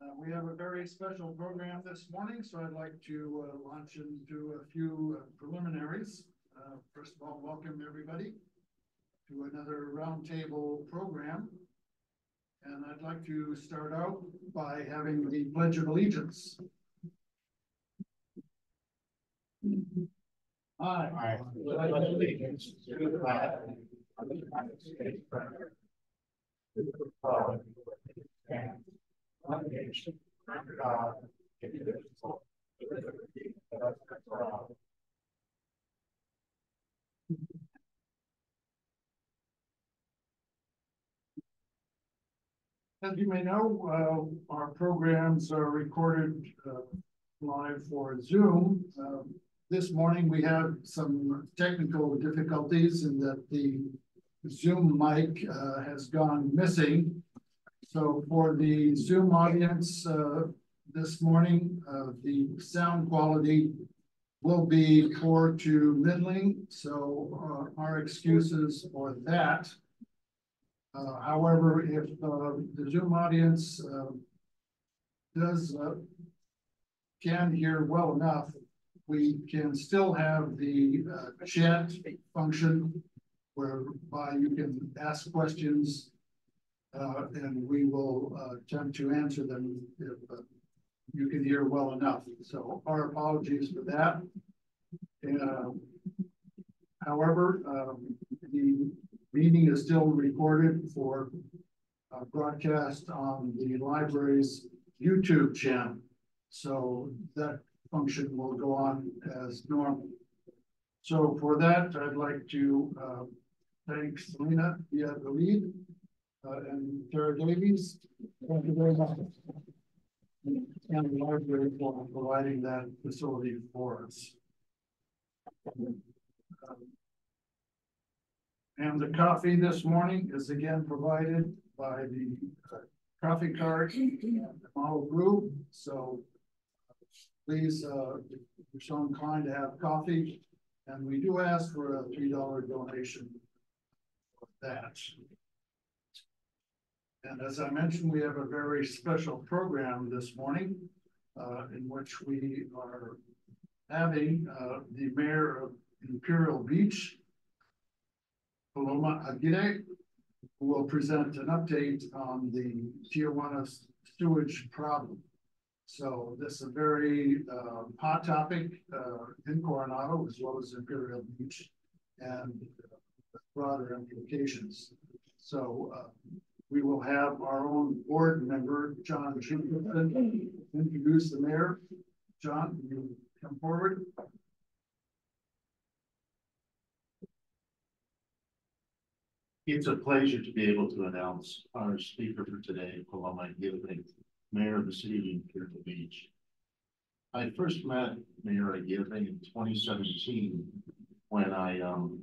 Uh, we have a very special program this morning, so I'd like to uh, launch into a few uh, preliminaries. Uh, first of all, welcome everybody to another roundtable program. And I'd like to start out by having the Pledge of Allegiance. I. I pledge allegiance to the flag of the United States of America, to the republic which stands one nation under God, indivisible, with liberty and justice for all. As you may know, uh, our programs are recorded uh, live for Zoom. Um, this morning we have some technical difficulties in that the Zoom mic uh, has gone missing. So for the Zoom audience uh, this morning, uh, the sound quality will be poor to middling. So uh, our excuses for that. Uh, however, if uh, the Zoom audience uh, does uh, can hear well enough, we can still have the uh, chat function whereby you can ask questions uh, and we will attempt to answer them if you can hear well enough. So our apologies for that. however, um, the meeting is still recorded for uh, broadcast on the library's YouTube channel. So that function will go on as normal. So for that, I'd like to uh, thank Selena via the lead uh, and Tara Davies. Thank you very much. And the library for providing that facility for us. Um, and the coffee this morning is again provided by the uh, coffee cart and the model brew. So please, uh, you're so inclined to have coffee, and we do ask for a $3 donation for that. And as I mentioned, we have a very special program this morning uh, in which we are having uh, the mayor of Imperial Beach, Paloma Aguirre, will present an update on the Tijuana sewage problem. So this is a very uh, hot topic uh, in Coronado as well as Imperial Beach and broader implications. So uh, we will have our own board member, John Jacobson, introduce the mayor. John, you come forward? It's a pleasure to be able to announce our speaker for today, Paloma Aguirre, Mayor of the City of Imperial Beach. I first met Mayor Aguirre in 2017 when I um,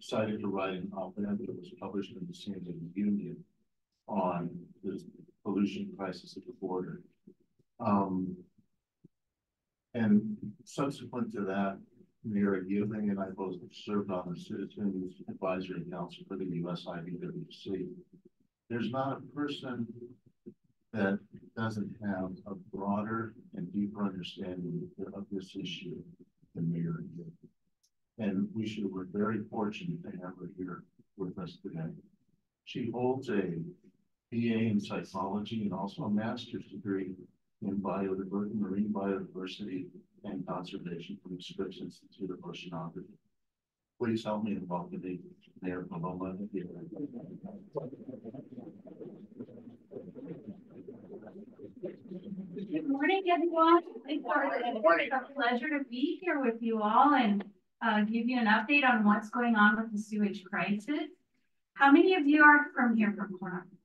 decided to write an op-ed that was published in the San Diego Union on the pollution crisis at the border. Um, and subsequent to that, Mayor Aguirre and I both served on the Citizens Advisory Council for the US IBWC. There's not a person that doesn't have a broader and deeper understanding of this issue than Mayor Aguirre. And we should, we're very fortunate to have her here with us today. She holds a BA in psychology and also a master's degree in biodiversity, marine biodiversity and conservation from the Scripps Institute of Oceanography. Please help me in welcoming Mayor Paloma here. Good morning, everyone. It's a pleasure to be here with you all and uh, give you an update on what's going on with the sewage crisis. How many of you are from here from Coronado? Do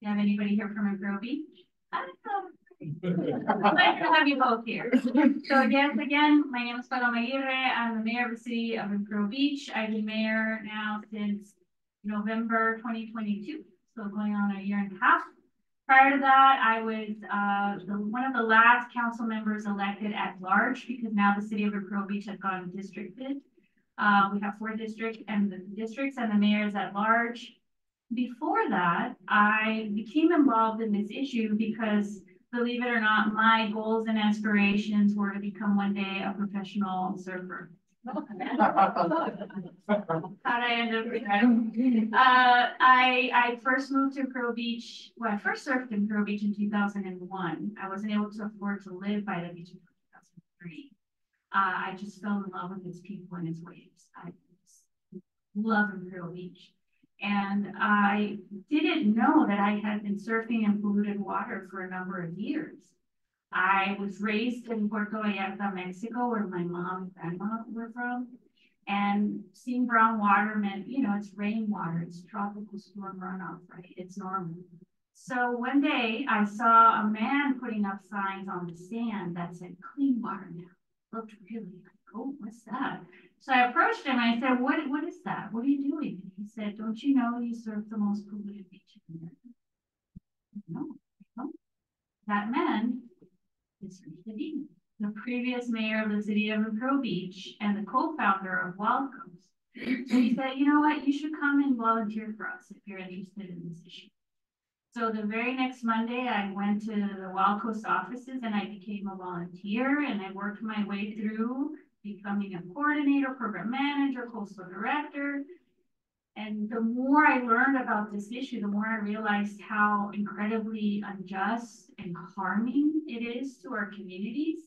you have anybody here from Imperial Beach? Nice to have you both here. So again, again, my name is Paloma Aguirre. I'm the mayor of the city of Imperial Beach. I've been mayor now since November 2022, so going on a year and a half. Prior to that, I was uh, the, one of the last council members elected at large because now the city of Imperial Beach has gone districted. Uh, we have four districts and the districts and the mayors at large. Before that, I became involved in this issue because believe it or not, my goals and aspirations were to become one day a professional surfer. How'd I end up Uh, I, I first moved to Pearl Beach, well, I first surfed in Pearl Beach in two thousand and one. I wasn't able to afford to live by the beach in two thousand and three. Uh, I just fell in love with its people and its waves. I love Imperial Beach. And I didn't know that I had been surfing in polluted water for a number of years. I was raised in Puerto Vallarta, Mexico, where my mom and grandma were from. And seeing brown water meant, you know, it's rainwater, it's tropical storm runoff, right? It's normal. So one day I saw a man putting up signs on the sand that said clean water now. Looked really like, oh, what's that? So I approached him and I said, what, what is that? What are you doing? And he said, don't you know you surf the most polluted beach in America? No, no. That man is Rita the previous mayor of the city of Imperial Beach and the co-founder of Wild Coast. So he said, you know what, you should come and volunteer for us if you're interested in this issue. So the very next Monday, I went to the Wild Coast offices and I became a volunteer and I worked my way through becoming a coordinator, program manager, coastal director. And the more I learned about this issue, the more I realized how incredibly unjust and harming it is to our communities.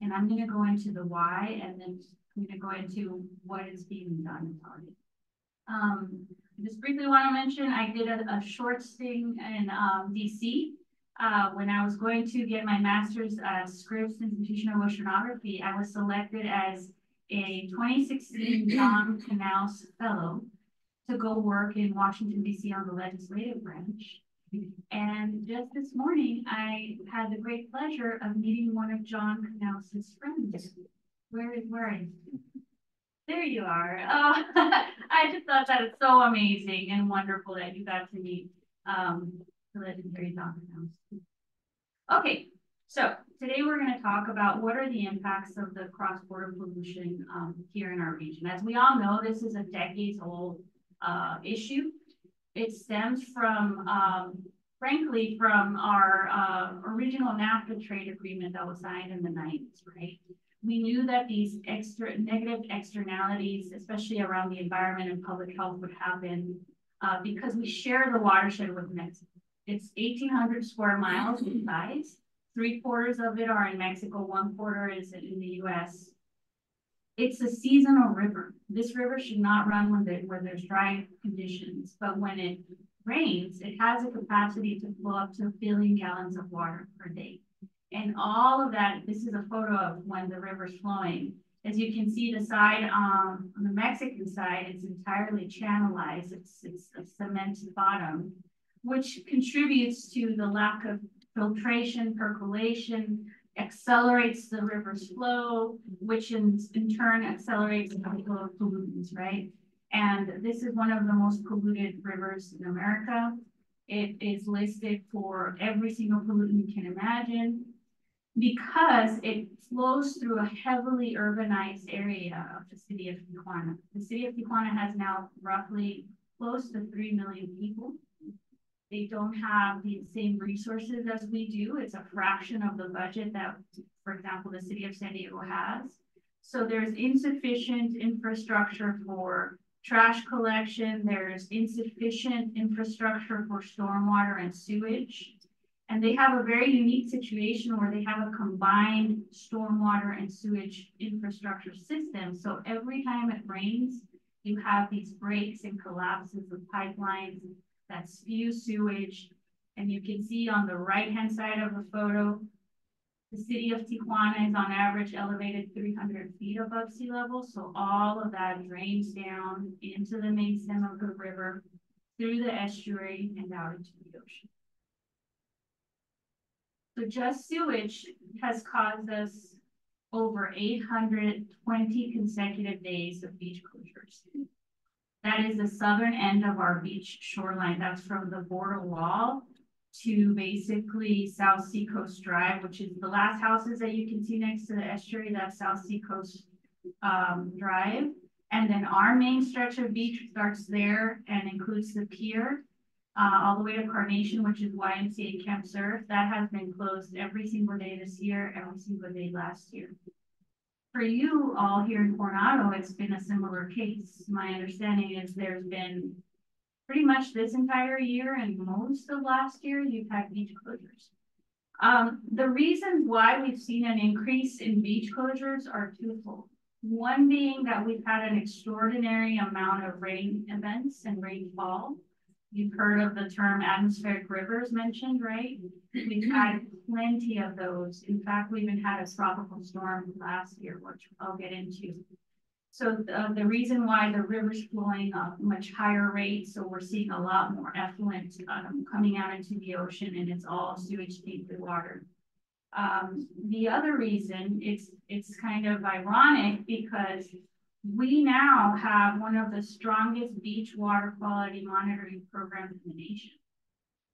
And I'm going to go into the why and then I'm going to go into what is being done about it. Um, just briefly want to mention, I did a, a short sting in um, DC uh, when I was going to get my master's uh, Scripps Institutional Oceanography, I was selected as a 2016 John Knauss Fellow to go work in Washington, D.C. on the legislative branch. And just this morning, I had the great pleasure of meeting one of John Knauss's friends. Where is where is there you are. Oh, I just thought that it's so amazing and wonderful that you got to meet um, the legendary John Knauss. Okay, so today we're going to talk about what are the impacts of the cross-border pollution um, here in our region. As we all know, this is a decades-old uh, issue. It stems from, um, frankly, from our uh, original NAFTA trade agreement that was signed in the 90s, right? We knew that these extra negative externalities, especially around the environment and public health, would happen uh, because we share the watershed with Mexico. It's 1,800 square miles in size. Three quarters of it are in Mexico, one quarter is in the US. It's a seasonal river. This river should not run when, when there's dry conditions, but when it rains, it has a capacity to flow up to a billion gallons of water per day. And all of that, this is a photo of when the river's flowing. As you can see, the side um, on the Mexican side, it's entirely channelized. It's, it's a cement bottom which contributes to the lack of filtration, percolation, accelerates the river's flow, which in, in turn accelerates the flow of pollutants, right? And this is one of the most polluted rivers in America. It is listed for every single pollutant you can imagine because it flows through a heavily urbanized area of the city of Tijuana. The city of Tijuana has now roughly close to 3 million people. They don't have the same resources as we do. It's a fraction of the budget that, for example, the city of San Diego has. So there's insufficient infrastructure for trash collection. There's insufficient infrastructure for stormwater and sewage. And they have a very unique situation where they have a combined stormwater and sewage infrastructure system. So every time it rains, you have these breaks and collapses of pipelines that spew sewage. And you can see on the right-hand side of the photo, the city of Tijuana is on average elevated 300 feet above sea level. So all of that drains down into the main stem of the river, through the estuary and out into the ocean. So just sewage has caused us over 820 consecutive days of beach closures. That is the southern end of our beach shoreline. That's from the border wall to basically South Seacoast Drive, which is the last houses that you can see next to the estuary, that's South Seacoast um, Drive. And then our main stretch of beach starts there and includes the pier uh, all the way to Carnation, which is YMCA Camp Surf. That has been closed every single day this year, every single day last year. For you all here in Coronado, it's been a similar case. My understanding is there's been pretty much this entire year and most of last year, you've had beach closures. Um, the reasons why we've seen an increase in beach closures are twofold. One being that we've had an extraordinary amount of rain events and rainfall. You've heard of the term atmospheric rivers mentioned, right? We've had plenty of those. In fact, we even had a tropical storm last year, which I'll get into. So the, the reason why the river's flowing at much higher rate, so we're seeing a lot more effluent um, coming out into the ocean and it's all sewage tainted water. Um, the other reason it's it's kind of ironic because we now have one of the strongest beach water quality monitoring programs in the nation.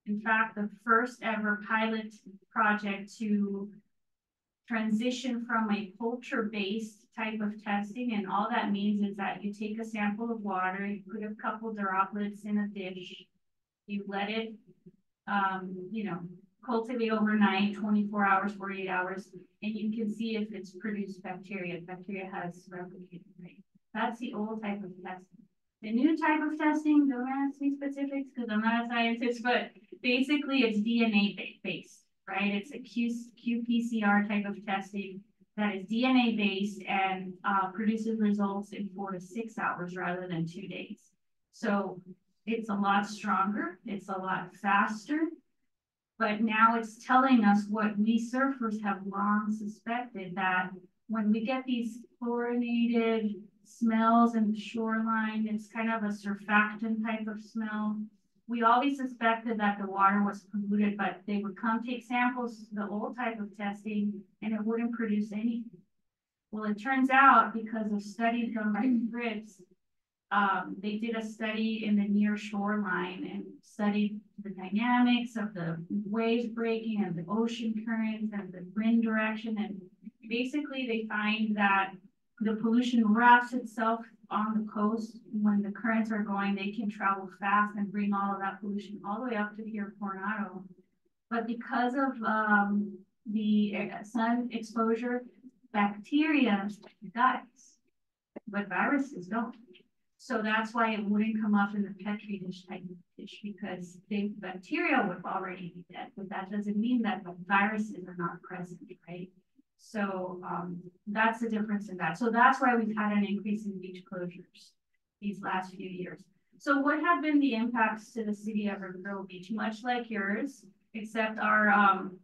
In fact, the first ever pilot project to transition from a culture-based type of testing, and all that means is that you take a sample of water, you put a couple droplets in a dish, you let it, um, you know, cultivate overnight, 24 hours, 48 hours, and you can see if it's produced bacteria. Bacteria has replicated, right? That's the old type of testing. The new type of testing, don't ask me specifics because I'm not a scientist, but basically it's DNA based, right? It's a Q, qPCR type of testing that is DNA based and uh, produces results in four to six hours rather than two days. So it's a lot stronger, it's a lot faster, but now it's telling us what we surfers have long suspected that when we get these chlorinated smells in the shoreline, it's kind of a surfactant type of smell. We always suspected that the water was polluted, but they would come take samples, the old type of testing, and it wouldn't produce anything. Well, it turns out because of studies done by Scripps, um, they did a study in the near shoreline and studied the dynamics of the waves breaking and the ocean currents and the wind direction. And basically they find that the pollution wraps itself on the coast. When the currents are going, they can travel fast and bring all of that pollution all the way up to here, Coronado. But because of um, the uh, sun exposure, bacteria dies, but viruses don't. So that's why it wouldn't come up in the Petri dish type of dish because the bacteria would already be dead, but that doesn't mean that the viruses are not present, right? So um, that's the difference in that. So that's why we've had an increase in beach closures these last few years. So what have been the impacts to the city of Imperial Beach? Much like yours, except our um,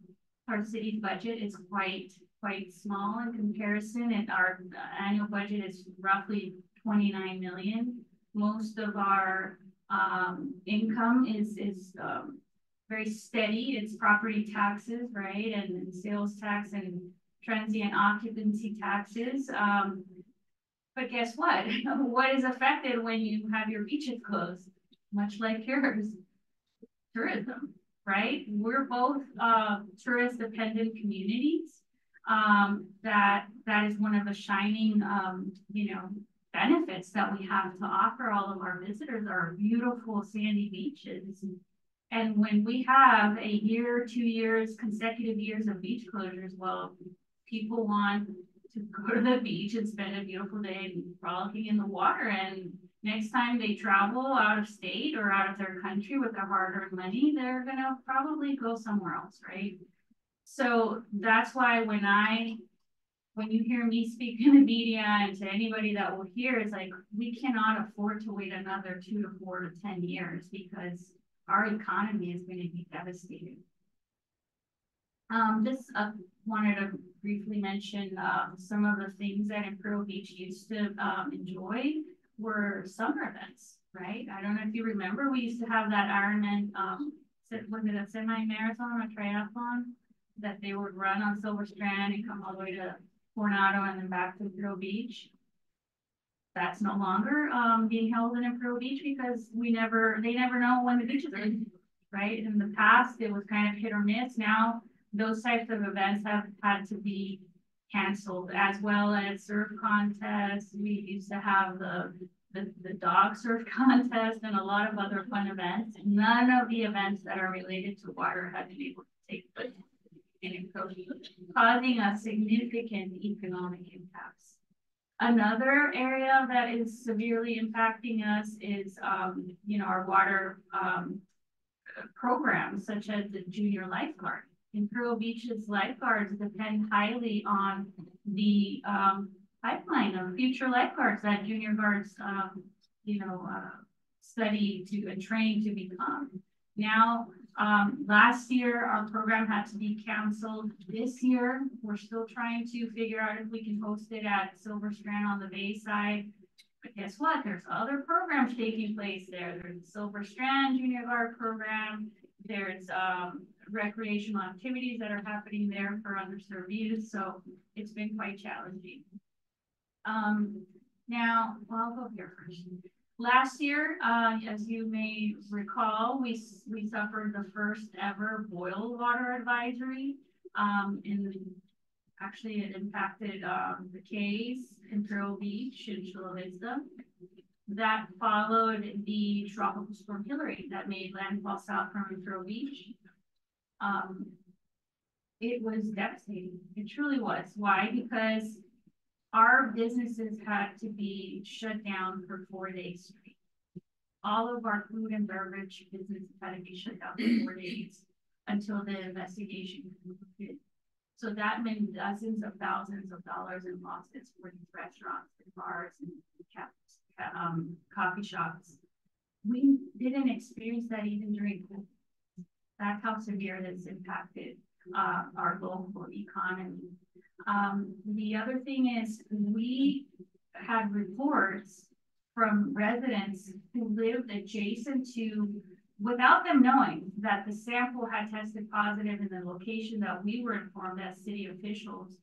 our city's budget is quite quite small in comparison, and our annual budget is roughly 29 million. Most of our um, income is, is um, very steady. It's property taxes, right? And, and, sales tax and transient occupancy taxes. Um, but guess what? what is affected when you have your beaches closed? Much like yours, tourism, right? We're both uh, tourist dependent communities. Um, that that is one of the shining, um, you know, benefits that we have to offer all of our visitors are beautiful sandy beaches. And when we have a year, two years, consecutive years of beach closures, well, people want to go to the beach and spend a beautiful day frolicking in the water. And next time they travel out of state or out of their country with their hard-earned money, they're gonna probably go somewhere else, right? So that's why when I when you hear me speak in the media and to anybody that will hear, it's like we cannot afford to wait another two to four to 10 years because our economy is going to be devastated. Um, just uh, wanted to briefly mention um, some of the things that Imperial Beach used to um, enjoy were summer events, right? I don't know if you remember, we used to have that Ironman, um, was it a semi-marathon or triathlon that they would run on Silver Strand and come all the way to Coronado and then back to Imperial Beach. That's no longer um, being held in Imperial Beach because we never, they never know when the beaches are right? In the past, it was kind of hit or miss. Now, those types of events have had to be canceled as well as surf contests. We used to have the, the, the dog surf contest and a lot of other fun events. None of the events that are related to water have been able to take place in Nkobe, causing a significant economic impacts. Another area that is severely impacting us is, um, you know, our water, um, programs such as the junior lifeguard. Imperial Beach's lifeguards depend highly on the, um, pipeline of future lifeguards that junior guards, um, you know, uh, study to and train to become. Now, um, last year, our program had to be canceled. This year, we're still trying to figure out if we can host it at Silver Strand on the Bay side. But guess what? There's other programs taking place there. There's the Silver Strand Junior Guard program. There's um, recreational activities that are happening there for underserved youth. So it's been quite challenging. Um, now, well, I'll go here first. Last year, uh, as you may recall, we, we suffered the first ever boil water advisory. Um, in actually it impacted um, the Cays, Imperial Beach, and Chula Vista. That followed the tropical storm Hilary that made landfall south from Imperial Beach. Um, it was devastating. It truly was. Why? Because our businesses had to be shut down for four days straight. All of our food and beverage businesses had to be shut down for four days until the investigation concluded. So that meant dozens of thousands of dollars in losses for these restaurants and bars and um, coffee shops. We didn't experience that even during COVID. That's how severe this impacted uh, our local economy. Um, the other thing is we had reports from residents who lived adjacent to, without them knowing that the sample had tested positive in the location that we were informed as city officials,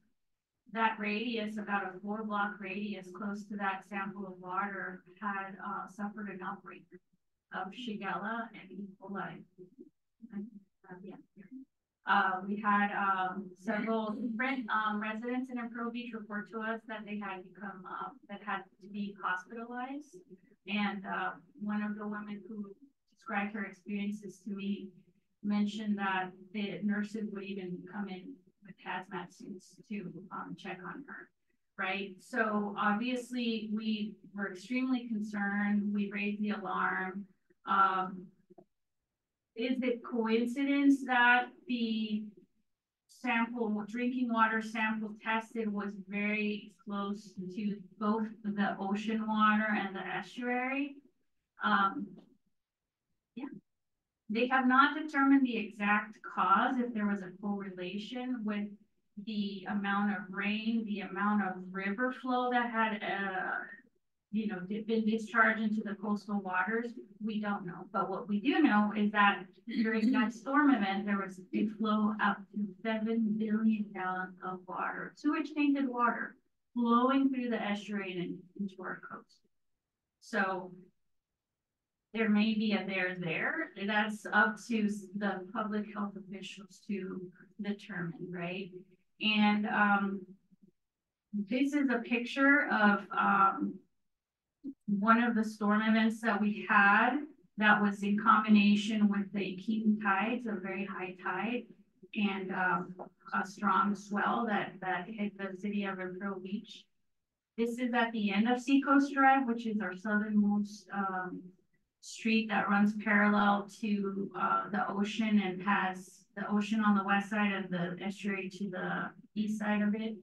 that radius, about a four block radius close to that sample of water had uh, suffered an outbreak of Shigella and E. coli. Uh, we had um, several different um, residents in Imperial Beach report to us that they had become, uh, that had to be hospitalized. And uh, one of the women who described her experiences to me mentioned that the nurses would even come in with hazmat suits to um, check on her. Right. So obviously we were extremely concerned. We raised the alarm. Um, is it coincidence that the sample, drinking water sample tested was very close to both the ocean water and the estuary? Um, yeah. They have not determined the exact cause, if there was a correlation with the amount of rain, the amount of river flow that had uh, you know, been discharged into the coastal waters, we don't know. But what we do know is that during that storm event, there was a flow up to 7 billion gallons of water, sewage tainted water, flowing through the estuary and into our coast. So there may be a there there. That's up to the public health officials to determine, right? And um, this is a picture of um, one of the storm events that we had that was in combination with the king tides, a very high tide, and um, a strong swell that, that hit the city of Imperial Beach. This is at the end of Seacoast Drive, which is our southernmost um, street that runs parallel to uh, the ocean and has the ocean on the west side and the estuary to the east side of it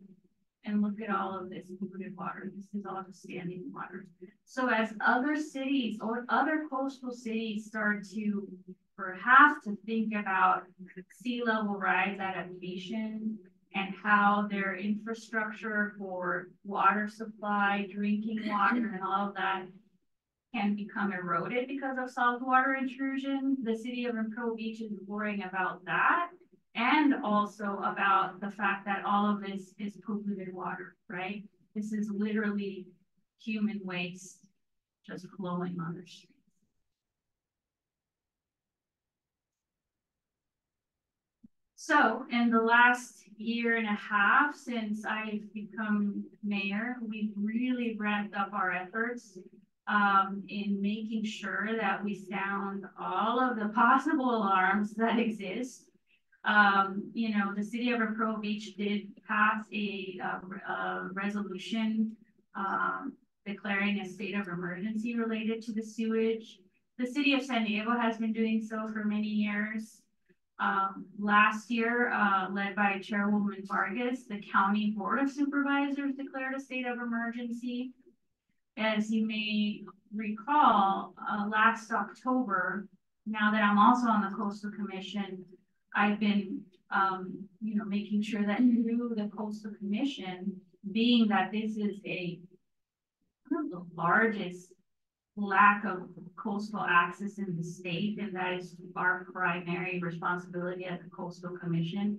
and look at all of this polluted water. This is all just standing water. So as other cities or other coastal cities start to perhaps to think about sea level rise adaptation and how their infrastructure for water supply, drinking water, and all of that can become eroded because of saltwater intrusion. The city of Imperial Beach is worrying about that and also about the fact that all of this is polluted water, right? This is literally human waste just flowing on the streets. So in the last year and a half since I've become mayor, we've really ramped up our efforts um, in making sure that we sound all of the possible alarms that exist. Um, you know, the city of Imperial Beach did pass a, a, resolution um, declaring a state of emergency related to the sewage. The city of San Diego has been doing so for many years. Um, last year, uh, led by Chairwoman Vargas, the County Board of Supervisors declared a state of emergency. As you may recall, uh, last October, now that I'm also on the Coastal Commission, I've been, um, you know, making sure that through the Coastal Commission, being that this is a one of the largest lack of coastal access in the state, and that is our primary responsibility at the coastal commission.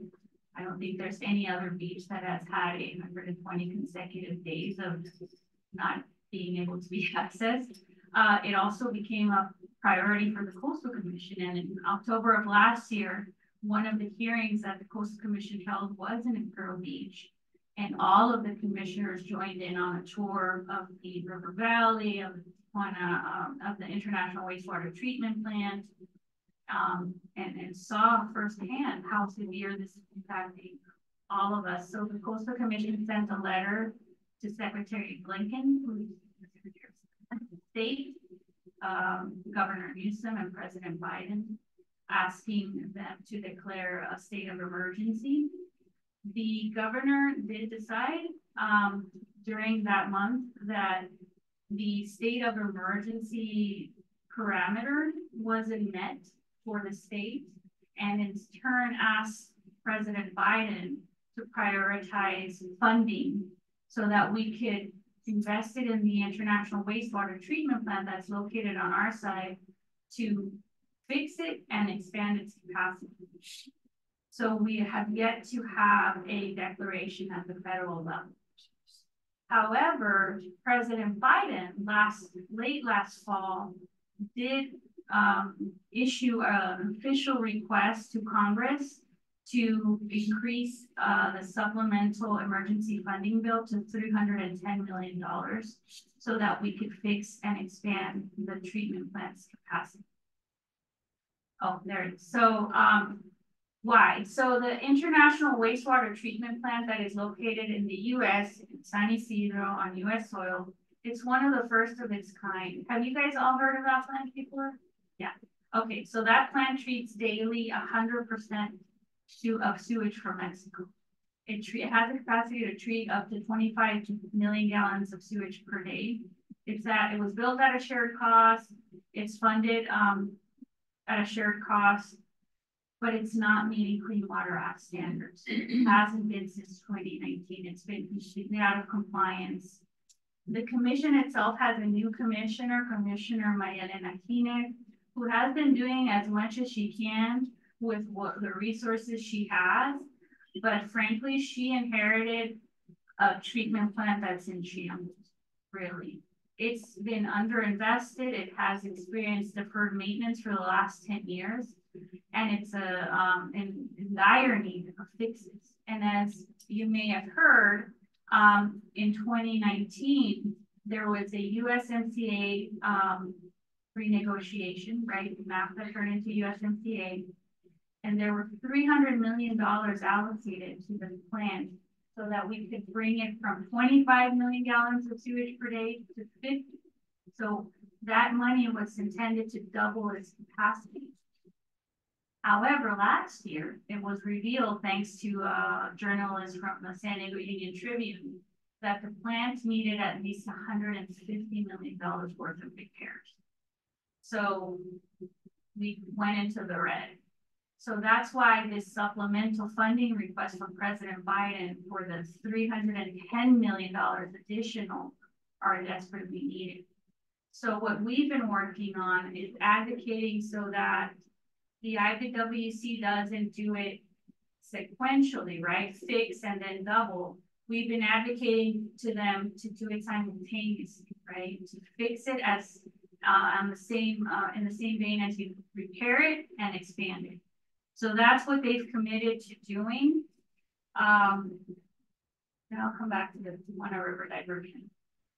I don't think there's any other beach that has had 820 consecutive days of not being able to be accessed. Uh, it also became a priority for the Coastal Commission. And in October of last year, one of the hearings that the Coastal Commission held was in Imperial Beach. And all of the commissioners joined in on a tour of the River Valley, of Tijuana, um, of the International Wastewater Treatment Plant, um, and, and saw firsthand how severe this is impacting all of us. So the Coastal Commission sent a letter to Secretary Blinken, who's the State, um, Governor Newsom and President Biden, asking them to declare a state of emergency. The governor did decide um, during that month that the state of emergency parameter wasn't met for the state and in turn asked President Biden to prioritize funding so that we could invest it in the international wastewater treatment plant that's located on our side to fix it and expand its capacity. So we have yet to have a declaration at the federal level. However, President Biden last late last fall did um, issue an official request to Congress to increase uh, the supplemental emergency funding bill to $310 million so that we could fix and expand the treatment plant's capacity. Oh, there it is. So um, why? So the International Wastewater Treatment Plant that is located in the US, in San Ysidro on US soil, it's one of the first of its kind. Have you guys all heard of that plant before? Yeah. Okay, so that plant treats daily 100% of sewage from Mexico. It, it has a capacity to treat up to 25 million gallons of sewage per day. It's that it was built at a shared cost. It's funded um, at a shared cost but it's not meeting Clean Water Act standards. It hasn't been since 2019. It's been completely out of compliance. The commission itself has a new commissioner, Commissioner Maria-Elena Giner, who has been doing as much as she can with what the resources she has. But frankly, she inherited a treatment plant that's in shambles, really. It's been underinvested. It has experienced deferred maintenance for the last 10 years and it's a um, in, dire need of fixes. And as you may have heard, um, in 2019, there was a USMCA um, renegotiation, right? NAFTA turned into USMCA, and there were $300 million allocated to the plant so that we could bring it from 25 million gallons of sewage per day to 50. So that money was intended to double its capacity. However, last year, it was revealed, thanks to a journalist from the San Diego Union Tribune, that the plant needed at least $150 million worth of repairs. So we went into the red. So that's why this supplemental funding request from President Biden for the $310 million additional are desperately needed. So what we've been working on is advocating so that the IBWC doesn't do it sequentially, right? Fix and then double. We've been advocating to them to do it simultaneously, right? To fix it as uh, on the same uh, in the same vein as you repair it and expand it. So that's what they've committed to doing. Um, and I'll come back to the Mono River diversion.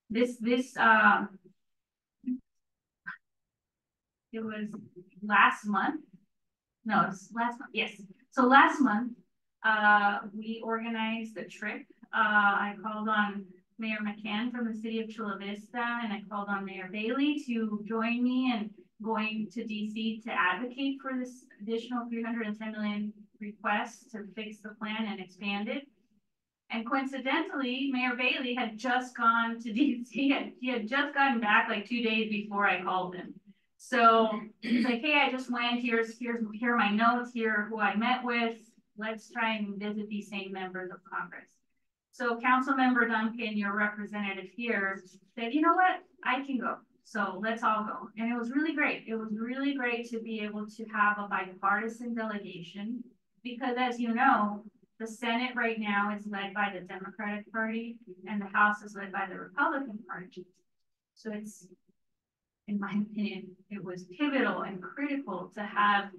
This, this, um, it was last month. No, it's last month, yes. So last month, uh, we organized a trip. Uh, I called on Mayor McCann from the city of Chula Vista and I called on Mayor Bailey to join me and going to DC to advocate for this additional 310 million request to fix the plan and expand it. And coincidentally, Mayor Bailey had just gone to DC. He had, he had just gotten back like two days before I called him. So he's like, hey, I just went, here's, here's, here are my notes, here who I met with. Let's try and visit these same members of Congress. So Council Member Duncan, your representative here, said, you know what, I can go. So let's all go. And it was really great. It was really great to be able to have a bipartisan delegation because as you know, the Senate right now is led by the Democratic Party and the House is led by the Republican Party. So it's, in my opinion, it was pivotal and critical to have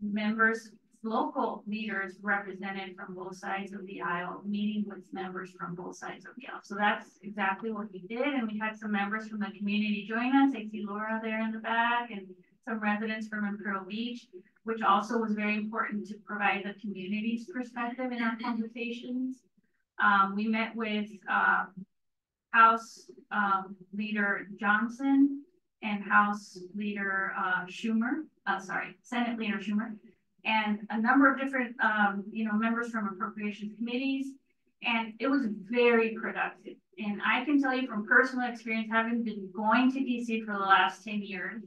members, local leaders represented from both sides of the aisle, meeting with members from both sides of the aisle. So that's exactly what we did. And we had some members from the community join us. I see Laura there in the back and some residents from Imperial Beach which also was very important to provide the community's perspective in our conversations. Um, we met with uh, House um, Leader Johnson and House Leader uh, Schumer, uh, sorry, Senate Leader Schumer, and a number of different, um, you know, members from appropriations committees. And it was very productive. And I can tell you from personal experience, having been going to DC for the last 10 years,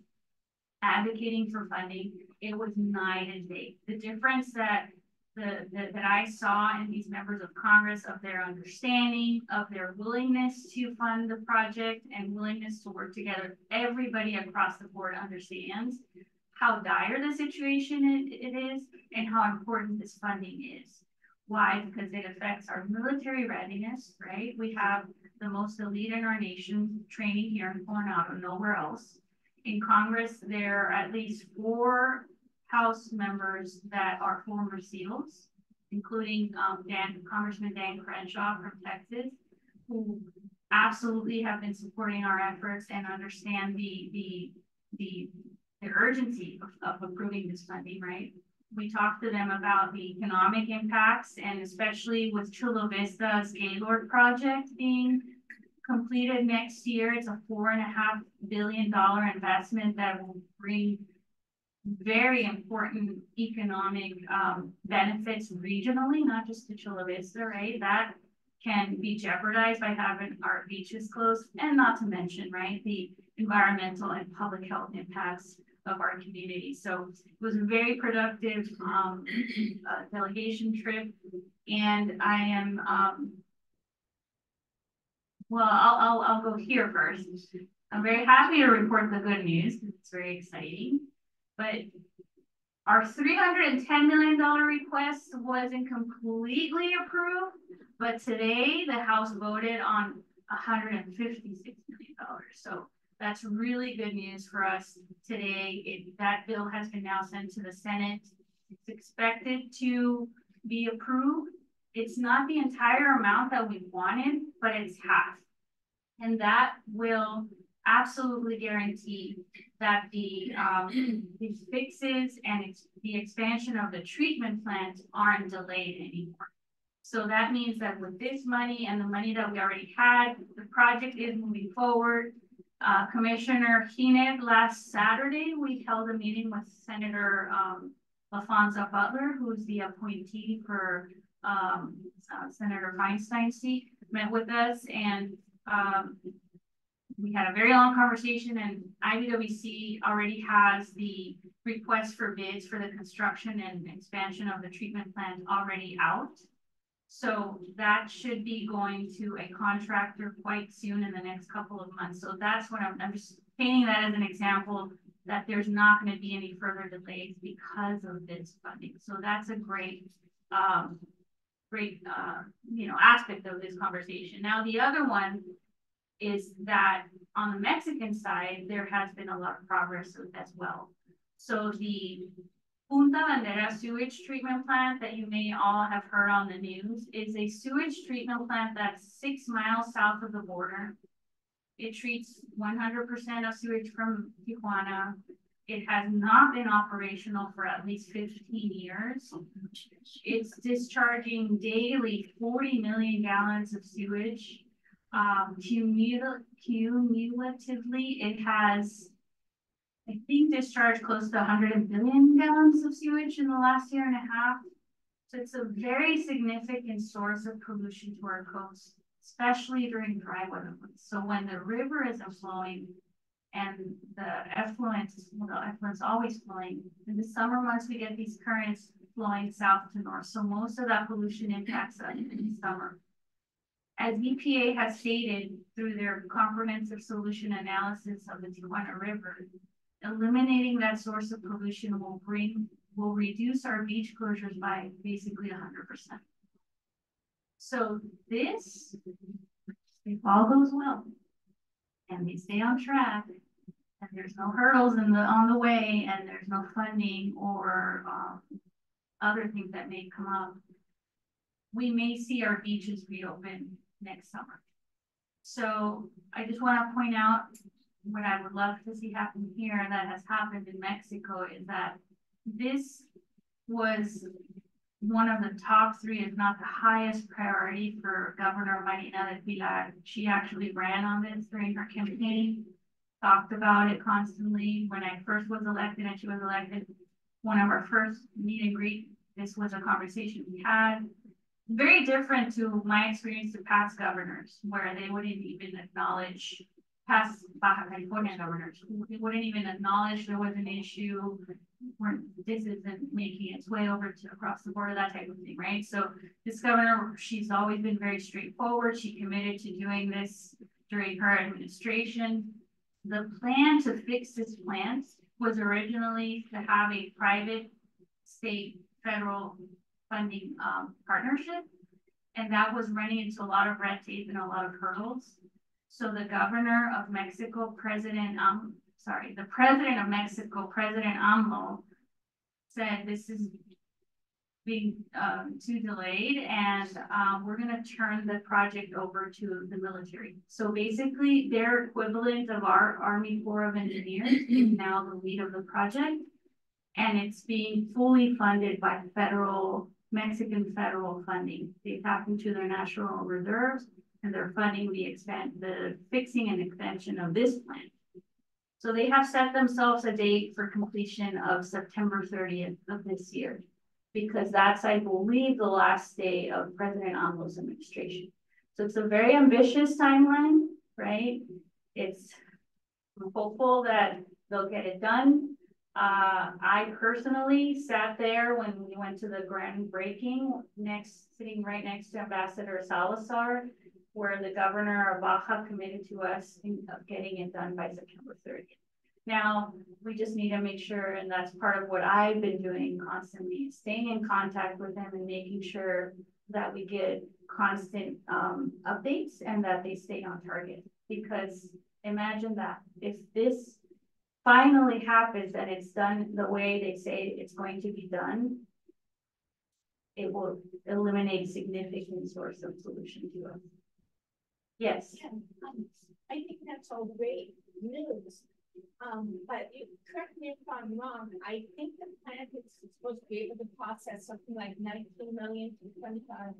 advocating for funding, it was night and day. The difference that the, the, that I saw in these members of Congress of their understanding, of their willingness to fund the project and willingness to work together. Everybody across the board understands how dire the situation it, it is and how important this funding is. Why? Because it affects our military readiness, right? We have the most elite in our nation training here in Coronado, nowhere else. In Congress, there are at least four House members that are former SEALs, including um, Dan, Congressman Dan Crenshaw from Texas, who absolutely have been supporting our efforts and understand the the the, the urgency of, of approving this funding, right? We talked to them about the economic impacts and especially with Chula Vista's Gaylord project being completed next year. It's a four and a half billion dollar investment that will bring very important economic um, benefits regionally, not just to Chula Vista, right? That can be jeopardized by having our beaches closed, and not to mention, right, the environmental and public health impacts of our community. So it was a very productive um, uh, delegation trip, and I am, um, well, I'll, I'll, I'll go here first. I'm very happy to report the good news. It's very exciting. But our $310 million request wasn't completely approved, but today the House voted on $156 million. So that's really good news for us today. It, that bill has been now sent to the Senate. It's expected to be approved. It's not the entire amount that we wanted, but it's half. And that will absolutely guarantee that the um, these fixes and ex the expansion of the treatment plant aren't delayed anymore. So that means that with this money and the money that we already had, the project is moving forward. Uh, Commissioner Keenan, last Saturday, we held a meeting with Senator um, Laphonza Butler, who's the appointee for um, uh, Senator Feinstein's seat, met with us and um, we had a very long conversation and IBWC already has the request for bids for the construction and expansion of the treatment plant already out. So that should be going to a contractor quite soon in the next couple of months. So that's what I'm, I'm just painting that as an example that there's not going to be any further delays because of this funding. So that's a great, um, great, uh, you know, aspect of this conversation. Now, the other one is that on the Mexican side, there has been a lot of progress as well. So the Punta Bandera sewage treatment plant that you may all have heard on the news is a sewage treatment plant that's six miles south of the border. It treats one hundred percent of sewage from Tijuana. It has not been operational for at least fifteen years. It's discharging daily forty million gallons of sewage. Um, cumul- cumulatively, it has I think discharged close to hundred billion gallons of sewage in the last year and a half. So it's a very significant source of pollution to our coast, especially during dry weather. So when the river isn't flowing and the effluent, well, the effluent's always flowing. In the summer months, we get these currents flowing south to north. So most of that pollution impacts us in the summer. As EPA has stated through their comprehensive solution analysis of the Tijuana River, eliminating that source of pollution will bring, will reduce our beach closures by basically hundred percent. So this, if all goes well, and we stay on track, and there's no hurdles in the, on the way, and there's no funding or, um, other things that may come up, we may see our beaches reopen next summer. So I just want to point out what I would love to see happen here and that has happened in Mexico is that this was one of the top three, if not the highest priority for Governor Marina del Pilar. She actually ran on this during her campaign, talked about it constantly. When I first was elected and she was elected, one of our first meet and greet, this was a conversation we had. Very different to my experience with past governors, where they wouldn't even acknowledge past Baja California governors. We wouldn't even acknowledge there was an issue. This isn't making its way over to across the border, that type of thing, right? So this governor, she's always been very straightforward. She committed to doing this during her administration. The plan to fix this plant was originally to have a private state federal funding um, partnership. And that was running into a lot of red tape and a lot of hurdles. So the governor of Mexico, President, um, sorry, the president of Mexico, President AMLO, said this is being um, too delayed and um, we're going to turn the project over to the military. So basically their equivalent of our Army Corps of Engineers is now the lead of the project and it's being fully funded by federal, Mexican federal funding. They tap into their national reserves and they're funding the expand the fixing and expansion of this plant. So they have set themselves a date for completion of September 30th of this year, because that's, I believe, the last day of President AMLO's administration. So it's a very ambitious timeline, right? It's hopeful that they'll get it done. Uh, I personally sat there when we went to the groundbreaking next, sitting right next to Ambassador Salazar where the governor of Baja committed to us in, of getting it done by September 30th. Now, we just need to make sure, and that's part of what I've been doing constantly, staying in contact with them and making sure that we get constant um, updates and that they stay on target. Because imagine that if this finally happens and it's done the way they say it's going to be done, it will eliminate a significant source of pollution to us. Yes. Yeah, I think that's all great news. Um, but you, correct me if I'm wrong, I think the plant is supposed to be able to process something like nineteen million to twenty-five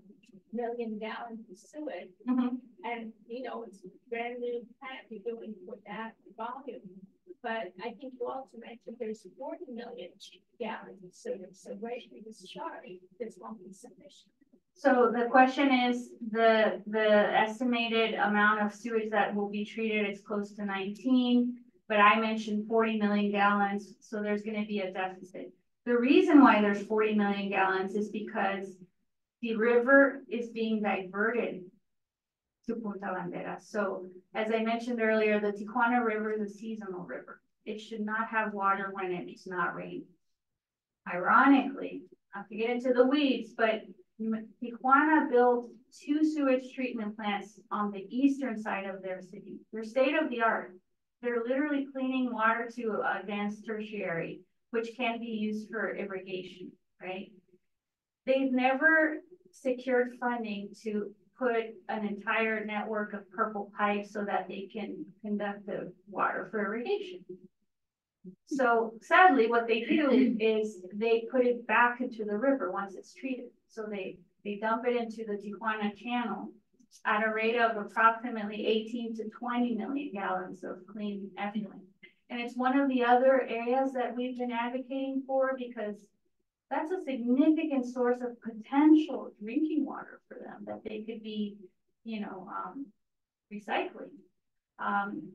million gallons of sewage. Mm -hmm. And, you know, it's a brand new plant you're doing for that volume. But I think you also mentioned there's 40 million gallons of sewage, so right for discharge, this won't be sufficient. So the question is, the, the estimated amount of sewage that will be treated is close to nineteen, but I mentioned forty million gallons, so there's gonna be a deficit. The reason why there's forty million gallons is because the river is being diverted to Punta Bandera. So as I mentioned earlier, the Tijuana River is a seasonal river. It should not have water when it's not raining. Ironically, not to get into the weeds, but Tijuana built two sewage treatment plants on the eastern side of their city. They're state of the art. They're literally cleaning water to advanced tertiary. which can be used for irrigation, right? They've never secured funding to put an entire network of purple pipes so that they can conduct the water for irrigation. So sadly, what they do is they put it back into the river once it's treated. So they, they dump it into the Tijuana channel at a rate of approximately 18 to 20 million gallons of clean effluent. And it's one of the other areas that we've been advocating for because that's a significant source of potential drinking water for them that they could be, you know, um, recycling. Um,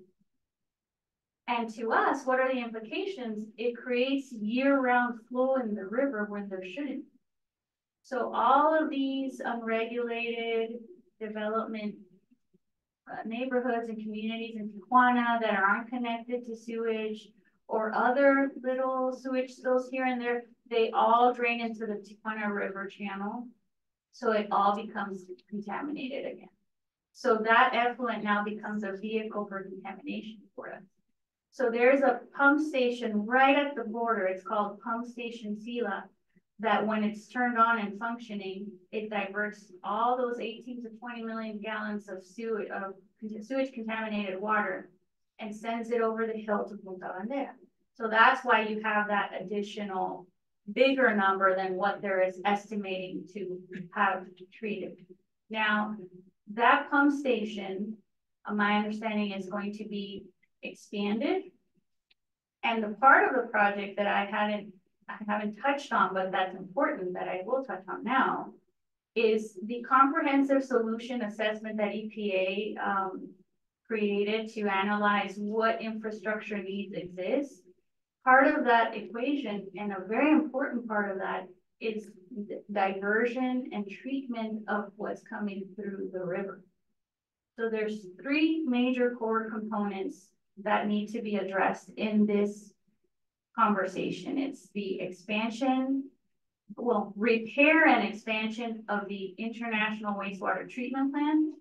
and to us, what are the implications? It creates year-round flow in the river when there shouldn't. So all of these unregulated development uh, neighborhoods and communities in Tijuana that are unconnected to sewage or other little sewage spills here and there, they all drain into the Tijuana River channel. So it all becomes contaminated again. So that effluent now becomes a vehicle for contamination for us. So there's a pump station right at the border. It's called Pump Station CILA. That when it's turned on and functioning, it diverts all those 18 to 20 million gallons of sewage, of sewage contaminated water and sends it over the hill to Punta Bandera. So that's why you have that additional bigger number than what there is estimating to have treated. Now, that pump station, uh, my understanding is going to be expanded. And the part of the project that I hadn't, I haven't touched on, but that's important that I will touch on now, is the comprehensive solution assessment that EPA um, created to analyze what infrastructure needs exist. Part of that equation, and a very important part of that, is diversion and treatment of what's coming through the river. So there's three major core components that need to be addressed in this conversation. It's the expansion, well, repair and expansion of the International Wastewater Treatment Plant,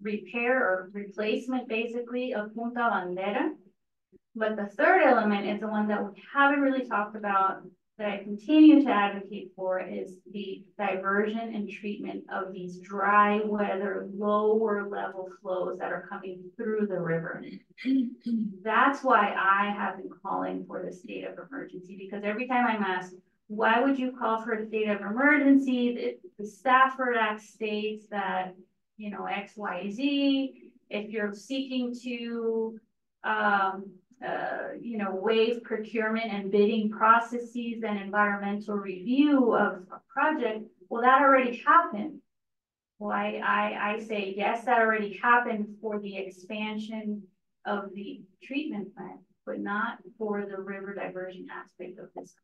repair or replacement basically of Punta Bandera. But the third element is the one that we haven't really talked about that I continue to advocate for is the diversion and treatment of these dry weather, lower level flows that are coming through the river. That's why I have been calling for the state of emergency because every time I'm asked, why would you call for a state of emergency? The, the Stafford Act states that, you know, X, Y, Z. If you're seeking to um, uh, you know, waive procurement and bidding processes and environmental review of a project, well, that already happened. Well, I, I, I say, yes, that already happened for the expansion of the treatment plant, but not for the river diversion aspect of this.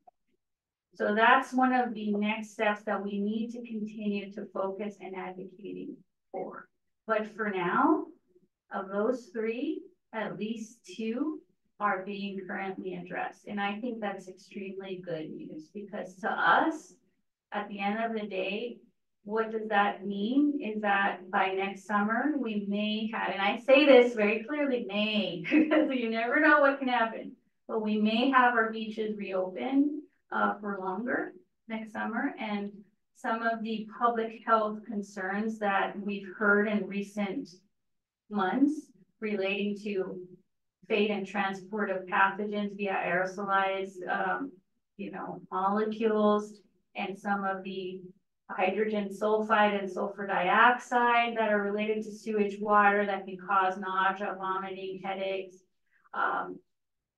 So that's one of the next steps that we need to continue to focus and advocating for. But for now, of those three, at least two are being currently addressed. And I think that's extremely good news because to us, at the end of the day, what does that mean is that by next summer, we may have, and I say this very clearly, may, because you never know what can happen, but we may have our beaches reopen uh, for longer next summer. And some of the public health concerns that we've heard in recent months relating to fate and transport of pathogens via aerosolized, um, you know, molecules and some of the hydrogen sulfide and sulfur dioxide that are related to sewage water that can cause nausea, vomiting, headaches, um,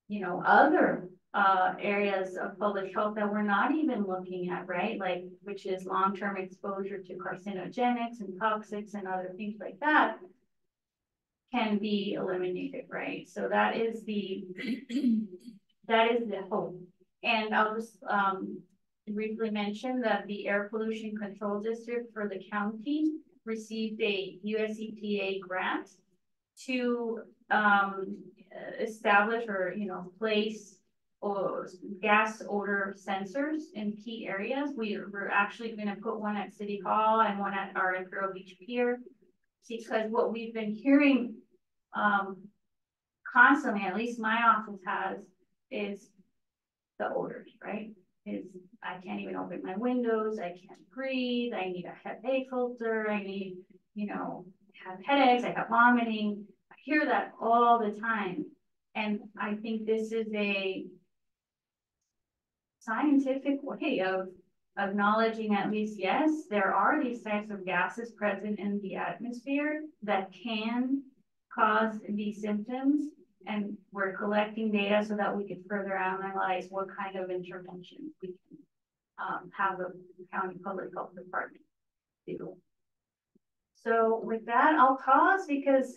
you know, other uh, areas of public health that we're not even looking at, right? Like, which is long-term exposure to carcinogenics and toxics and other things like that can be eliminated, right? So that is the, that is the hope. And I'll just um, briefly mention that the Air Pollution Control District for the county received a US EPA grant to um, establish or, you know, place or gas odor sensors in key areas. We, we're actually going to put one at City Hall and one at our Imperial Beach Pier because what we've been hearing um, constantly, at least my office has, is the odors, right? Is I can't even open my windows, I can't breathe, I need a headache filter, I need, you know, have headaches, I have vomiting. I hear that all the time. And I think this is a scientific way of acknowledging at least, yes, there are these types of gases present in the atmosphere that can cause these symptoms. And we're collecting data so that we can further analyze what kind of interventions we can um, have the county public health department do. So with that, I'll pause because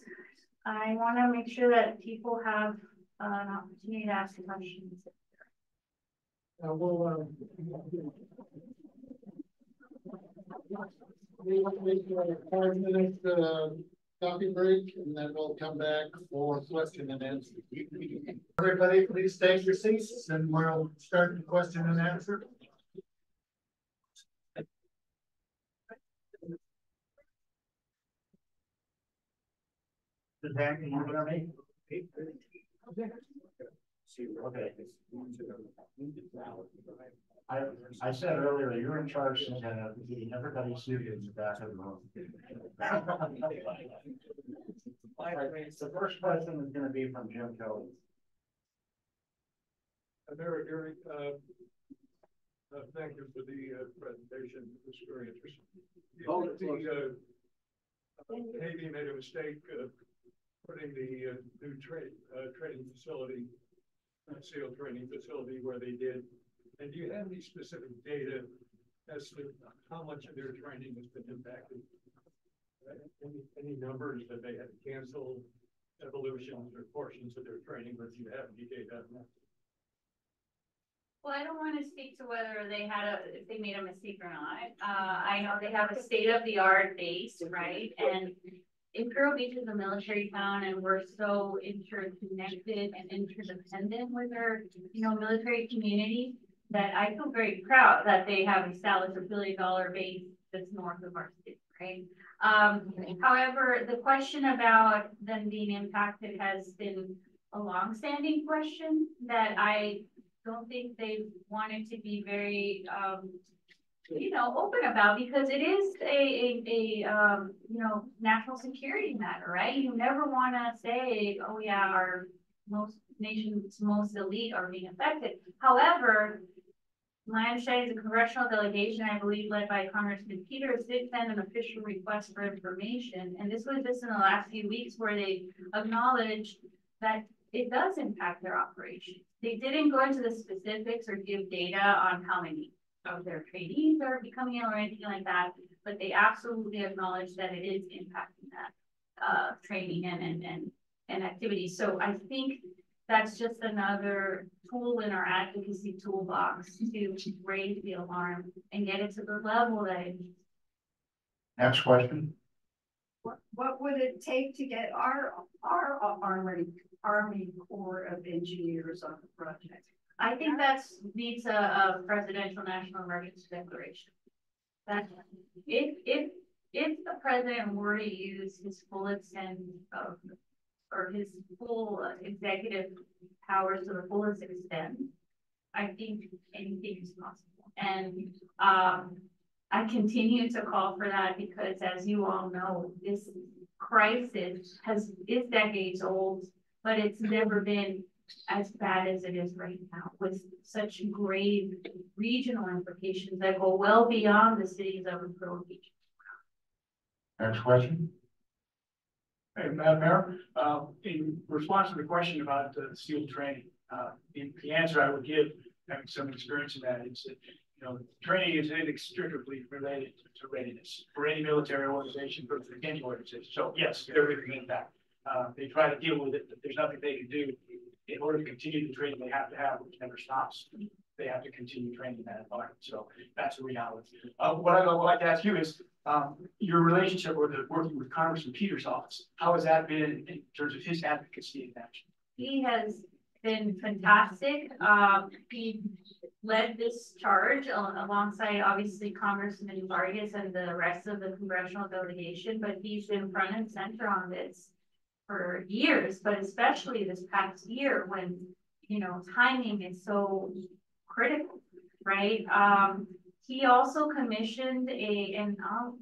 I want to make sure that people have an opportunity to ask questions. Uh, we'll, um, we will make a five minute, uh, coffee break and then we'll come back for question and answer. Everybody, please take your seats and we'll start the question and answer. That, you Okay. I, I said earlier, you're in charge of uh, getting everybody seated in the back of the room. The first question is gonna be from Jim Kelly. Mayor Aguirre, uh, uh, thank you for the, uh, presentation, it was very interesting. Oh, The, uh, uh, Navy made a mistake, uh, putting the, uh, new trade, uh, training facility, uh, SEAL training facility where they did. And do you have any specific data as to how much of their training has been impacted? Uh, Any, any numbers that they had to cancel evolutions or portions of their training, or do you have any data on that? Well, I don't want to speak to whether they had a, if they made a mistake or not. Uh, I know they have a state of the art base, right? And Imperial Beach is a military town and we're so interconnected and interdependent with our, you know, military community that I feel very proud that they have established a billion dollar base that's north of our city, right? Um, however, the question about them being impacted has been a longstanding question that I don't think they wanted to be very, um, you know, open about because it is a, a, a, um, you know, national security matter, right? You never want to say, oh yeah, our most nation's most elite are being affected. However, my understanding is a congressional delegation, I believe led by Congressman Peters, did send an official request for information. And this was just in the last few weeks where they acknowledged that it does impact their operations. They didn't go into the specifics or give data on how many of their trainees are becoming ill or anything like that, but they absolutely acknowledge that it is impacting that uh, training and, and, and, and activities. So I think that's just another tool in our advocacy toolbox to raise the alarm and get it to the level that it needs. Next question. What, what would it take to get our, our Army, Army Corps of Engineers on the project? I think that's needs a, a presidential national emergency declaration. That if, if, if the president were to use his full extent of, or his full executive powers to the fullest extent, I think anything is possible. And, um, I continue to call for that because as you all know, this crisis has, is decades old, but it's never been as bad as it is right now with such grave regional implications that go well beyond the cities of Imperial Beach. Next question. Hey, Madam Mayor, uh, in response to the question about the SEAL training, uh, the, the answer I would give, having some experience in that, is that, you know, training is inextricably related to readiness for any military organization, for any organization. So yes, there is an impact. Uh, they try to deal with it, but there's nothing they can do. In order to continue the training they have to have, which never stops, they have to continue training that environment. So that's a reality. Uh, what I would like to ask you is, um, your relationship with the, working with Congressman Peters' office, how has that been in terms of his advocacy in action? He has been fantastic. Um, he led this charge alongside obviously Congressman Vargas and the rest of the congressional delegation, but he's been front and center on this for years, but especially this past year when you know, timing is so critical, right? Um, he also commissioned a, and I'll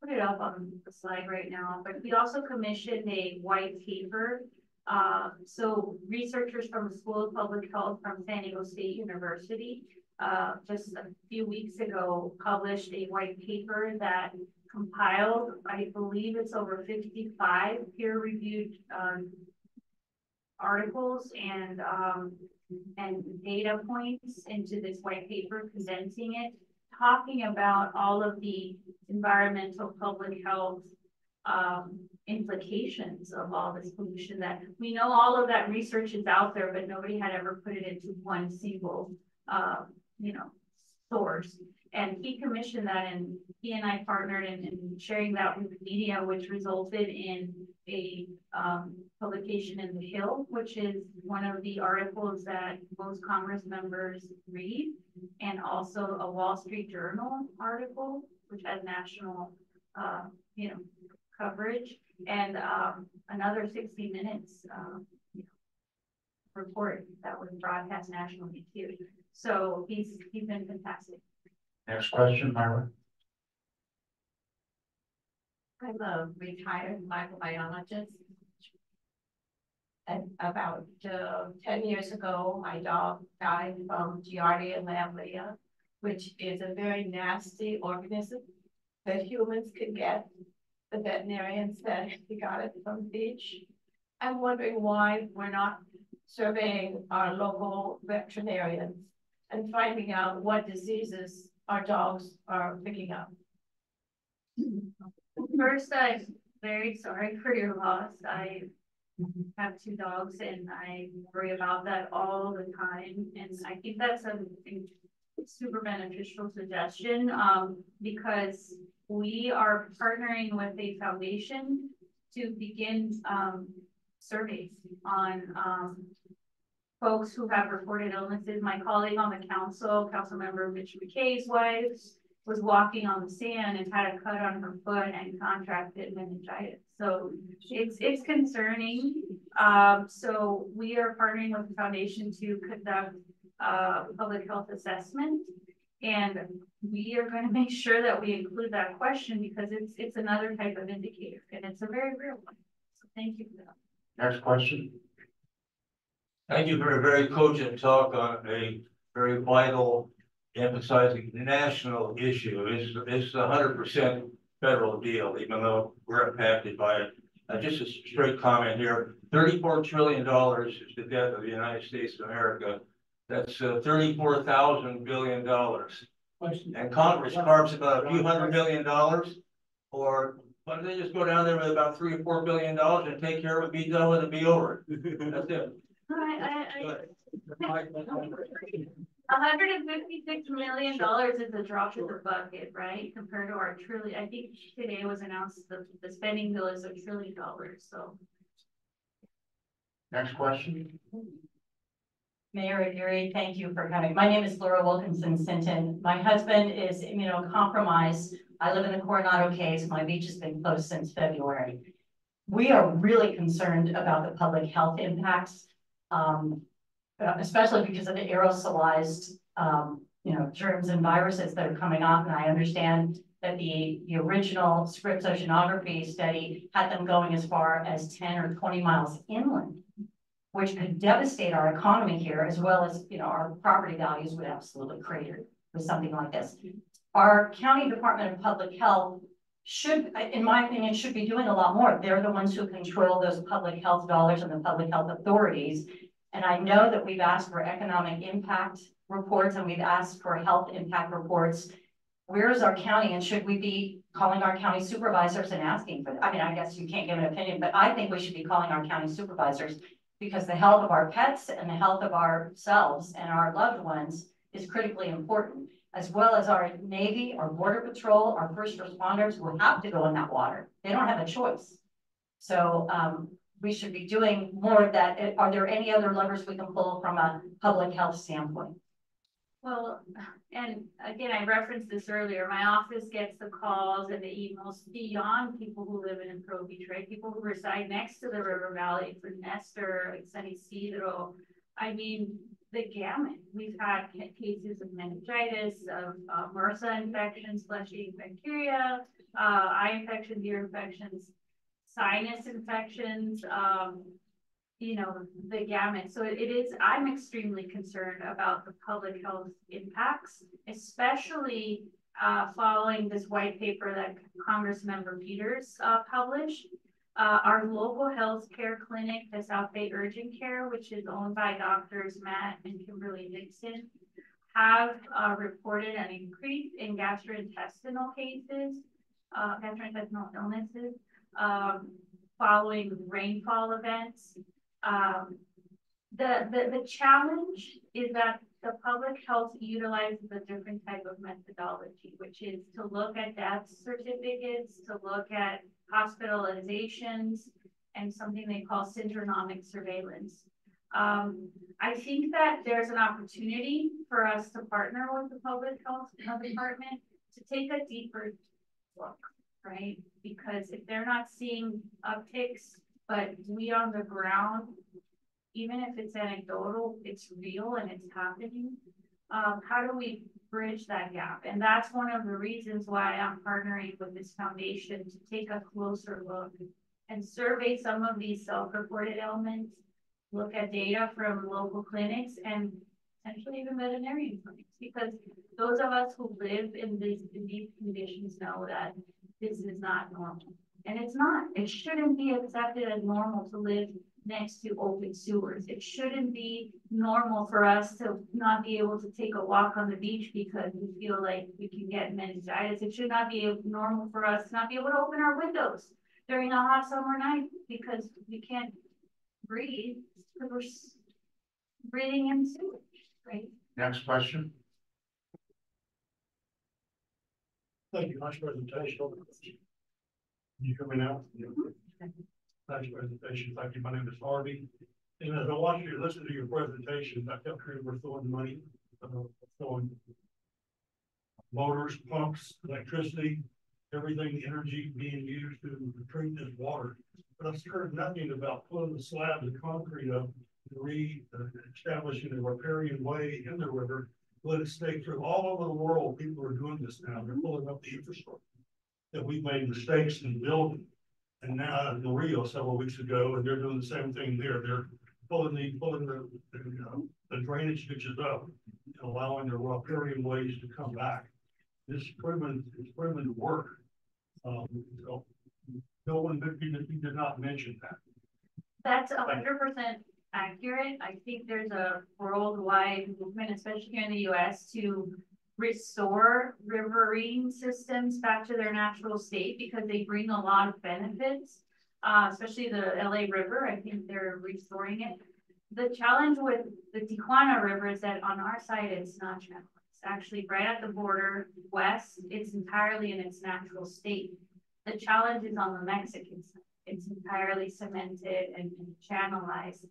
put it up on the slide right now, but he also commissioned a white paper. Uh, so researchers from the School of Public Health from San Diego State University, uh, just a few weeks ago, published a white paper that compiled, I believe it's over fifty-five peer-reviewed, um, articles and, um, and data points into this white paper, condensing it, talking about all of the environmental public health um, implications of all this pollution that we know all of that research is out there, but nobody had ever put it into one single, uh, you know, source. And he commissioned that and he and I partnered in, in sharing that with the media, which resulted in a um, publication in The Hill, which is one of the articles that most Congress members read, and also a Wall Street Journal article, which has national, uh, you know, coverage, and um, another 60 Minutes um, you know, report that was broadcast nationally too. So he's he's been fantastic. Next question, Myra. I'm a retired microbiologist. And about uh, ten years ago, my dog died from Giardia lamblia, which is a very nasty organism that humans could get. The veterinarian said he got it from beach. I'm wondering why we're not surveying our local veterinarians and finding out what diseases our dogs are picking up. First, I'm very sorry for your loss. I have two dogs and I worry about that all the time. And I think that's a super beneficial suggestion um, because we are partnering with a foundation to begin um, surveys on um, folks who have reported illnesses. My colleague on the council, council member Mitch McKay's wife, was walking on the sand and had a cut on her foot and contracted meningitis. So it's it's concerning. Um, so we are partnering with the foundation to conduct a public health assessment. And we are going to make sure that we include that question because it's it's another type of indicator and it's a very real one. So thank you for that. Next question. Thank you for a very cogent talk on a very vital, emphasizing national issue. It's, it's a hundred percent federal deal, even though we're impacted by it. Uh, just a straight comment here, thirty-four trillion dollars is the debt of the United States of America. That's uh, thirty-four thousand billion dollars. And Congress carves about a few hundred million dollars. Or, why don't they just go down there with about three or four billion dollars and take care of it, be done with it, be over it? That's it. I, I, I, hundred and fifty-six million dollars is a drop in the bucket, right? Compared to our trillion, I think today was announced the, the spending bill is a trillion dollars, so. Next question. Mayor Aguirre, thank you for coming. My name is Laura Wilkinson Sinton. My husband is immunocompromised. I live in the Coronado Cays. My beach has been closed since February. We are really concerned about the public health impacts, um, uh, especially because of the aerosolized, um, you know, germs and viruses that are coming off. And I understand that the, the original Scripps oceanography study had them going as far as 10 or 20 miles inland which could devastate our economy here, as well as, you know, our property values would absolutely crater with something like this. Our county department of public health should, in my opinion, should be doing a lot more. They're the ones who control those public health dollars and the public health authorities. And I know that we've asked for economic impact reports and we've asked for health impact reports. Where is our county and should we be calling our county supervisors and asking for? I mean, I guess you can't give an opinion, but I think we should be calling our county supervisors because the health of our pets and the health of ourselves and our loved ones is critically important, as well as our Navy, our Border Patrol, our first responders will have to go in that water. They don't have a choice. So um, we should be doing more of that. Are there any other levers we can pull from a public health standpoint? Well, and again, I referenced this earlier, my office gets the calls and the emails beyond people who live in Imperial Beach, right? People who reside next to the river valley, for Nestor, like San Ysidro, I mean, the gamut. We've had cases of meningitis, of uh, MRSA infections, flesh-eating bacteria, uh, eye infections, ear infections, sinus infections, um, you know, the gamut. So it it is, I'm extremely concerned about the public health impacts, especially uh, following this white paper that Congressmember Peters uh, published. Uh, our local health care clinic, the South Bay Urgent Care, which is owned by doctors Matt and Kimberly Dixon, have uh, reported an increase in gastrointestinal cases, uh, gastrointestinal illnesses, um, following rainfall events. Um, the, the, the challenge is that the public health utilizes a different type of methodology, which is to look at death certificates, to look at hospitalizations, and something they call syndromic surveillance. Um, I think that there's an opportunity for us to partner with the public health department to take a deeper look, right? Because if they're not seeing upticks, but we on the ground, even if it's anecdotal, it's real and it's happening. Um, how do we bridge that gap? And that's one of the reasons why I'm partnering with this foundation to take a closer look and survey some of these self-reported elements, look at data from local clinics and potentially even veterinarian clinics, because those of us who live in these, in these conditions know that this is not normal. And it's not, it shouldn't be accepted as normal to live next to open sewers. It shouldn't be normal for us to not be able to take a walk on the beach because we feel like we can get meningitis. It should not be normal for us to not be able to open our windows during a hot summer night because we can't breathe because we're breathing in sewage, right? Next question. Thank you, nice presentation. Can you hear me now? Mm-hmm. Nice presentation. Thank you. My name is Harvey. And as I watched you listen to your presentation, I kept hearing we're throwing money, uh, throwing motors, pumps, electricity, everything, energy being used to treat this water. But I've heard nothing about pulling the slabs of concrete up, re-establishing a riparian way in the river. Let it stay through. All over the world, people are doing this now. They're pulling up the infrastructure that we've made mistakes in building. And now in Rio several weeks ago, and they're doing the same thing there. They're pulling the, pulling the, the, uh, the drainage ditches up, allowing the riparian ways to come back. This proven, it's proven to work. Um, so, no one, did, he did not mention that. That's hundred percent accurate. I think there's a worldwide movement, especially here in the US, to restore riverine systems back to their natural state because they bring a lot of benefits. Uh, especially the LA River, I think they're restoring it. The challenge with the Tijuana River is that on our side, it's not channeled. It's actually right at the border, west, it's entirely in its natural state. The challenge is on the Mexican side. It's entirely cemented and and channelized.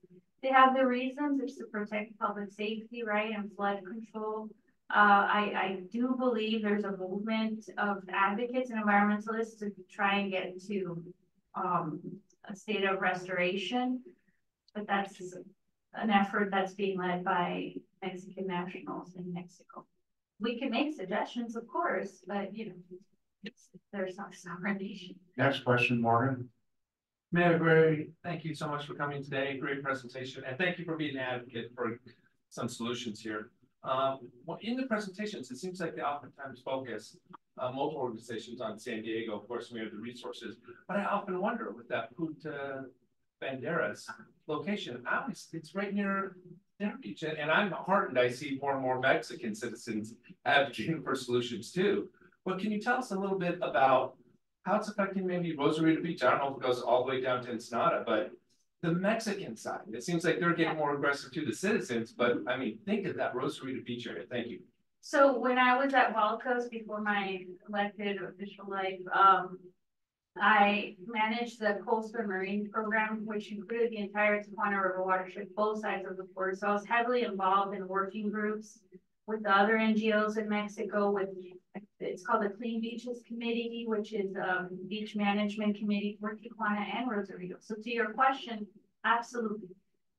They have the reasons, it's to protect public safety, right, and flood control. Uh, I, I do believe there's a movement of advocates and environmentalists to try and get to um, a state of restoration. But that's an effort that's being led by Mexican nationals in Mexico. We can make suggestions, of course, but you know, it's, there's not sovereign nation. Next question, Morgan. Mayor Aguirre, thank you so much for coming today. Great presentation. And thank you for being an advocate for some solutions here. Um, well, in the presentations, it seems like they oftentimes focus uh, multiple organizations on San Diego. Of course, we have the resources, but I often wonder with that Punta Banderas location, it's right near their beach. And, and I'm heartened. I see more and more Mexican citizens advocating for solutions too. But can you tell us a little bit about how it's affecting maybe Rosarito Beach. I don't know if it goes all the way down to Ensenada, but the Mexican side, it seems like they're getting more aggressive to the citizens, but I mean, think of that Rosarito Beach area. Thank you. So when I was at Wild Coast before my elected official life, um, I managed the coastal marine program, which included the entire Tijuana River watershed, both sides of the port. So I was heavily involved in working groups with the other NGOs in Mexico with, it's called the Clean Beaches Committee, which is um beach management committee for Tijuana and Rosarito. So to your question, absolutely.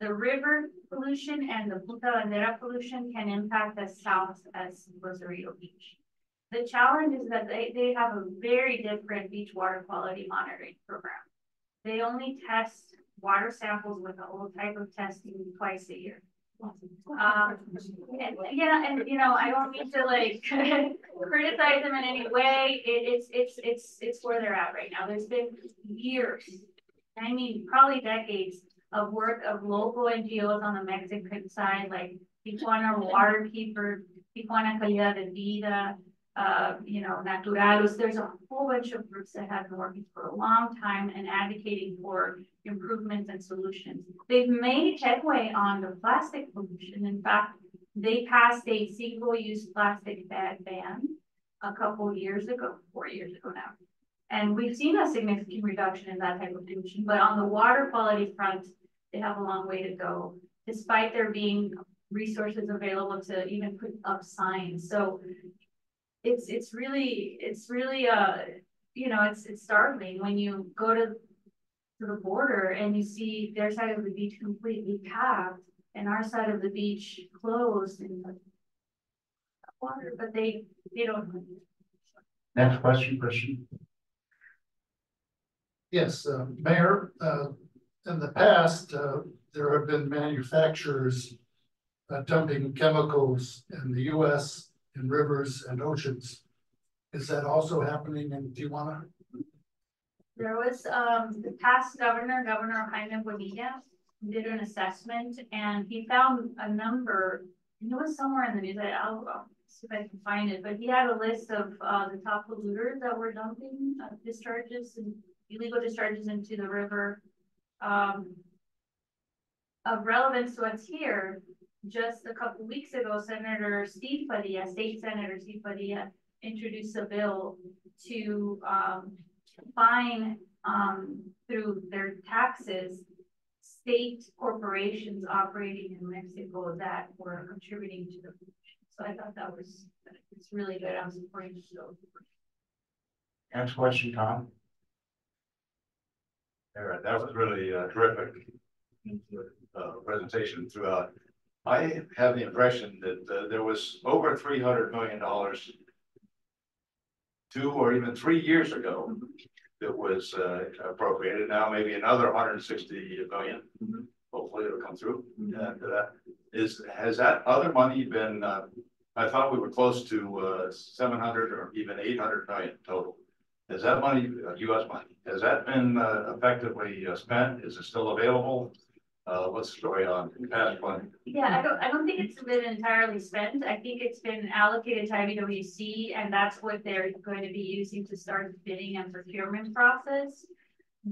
The river pollution and the Punta Bandera pollution can impact as south as Rosarito Beach. The challenge is that they, they have a very different beach water quality monitoring program. They only test water samples with a whole type of testing twice a year. Um, yeah, and you know, I don't mean to like criticize them in any way. It, it's it's it's it's where they're at right now. There's been years, I mean, probably decades of work of local NGOs on the Mexican side, like Tijuana Waterkeeper, Tijuana Calidad de Vida, uh, you know, Naturalos. There's a whole bunch of groups that have been working for a long time and advocating for improvements and solutions. They've made headway on the plastic pollution. In fact, they passed a single-use plastic bag ban a couple years ago, four years ago now. And we've seen a significant reduction in that type of pollution, but on the water quality front, they have a long way to go, despite there being resources available to even put up signs. So it's it's really it's really uh you know it's it's startling when you go to to the border and you see their side of the beach completely capped and our side of the beach closed and water, but they they don't. Next question, Christian. Yes, uh, Mayor, uh, in the past, uh, there have been manufacturers uh, dumping chemicals in the US in rivers and oceans. Is that also happening in Tijuana? There was, um, the past governor, Governor Jaime Bonilla, did an assessment and he found a number, And it was somewhere in the news, I'll, I'll see if I can find it, but he had a list of, uh, the top polluters that were dumping uh, discharges and illegal discharges into the river. Um, of relevance to us here, just a couple weeks ago, Senator Steve Padilla, State Senator Steve Padilla, introduced a bill to um, fine um, through their taxes state corporations operating in Mexico that were contributing to the pollution. So I thought that was it's really good. I'm supporting the bill. Next question, Tom. All right, that was really uh, terrific uh, presentation throughout. I have the impression that uh, there was over three hundred million dollars two or even three years ago that was uh, appropriated. Now maybe another 160 million. Hopefully it'll come through. And uh, is has that other money been? Uh, I thought we were close to uh, 700 or even 800 million total. Has that money, U.S. money, has that been uh, effectively uh, spent? Is it still available? Uh, what's story on past money? Yeah, I don't, I don't think it's been entirely spent. I think it's been allocated to IBWC and that's what they're going to be using to start the bidding and procurement process.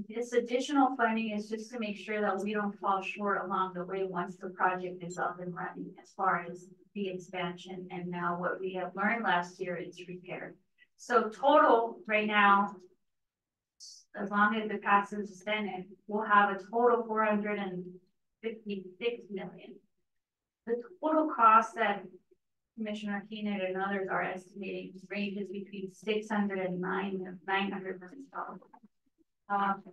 This additional funding is just to make sure that we don't fall short along the way once the project is up and running as far as the expansion and now what we have learned last year is repair. So total right now, as long as it passes the Senate, we'll have a total four hundred and fifty-six million. The total cost that Commissioner Giner and others are estimating ranges between six hundred and nine, nine hundred million dollars. Um,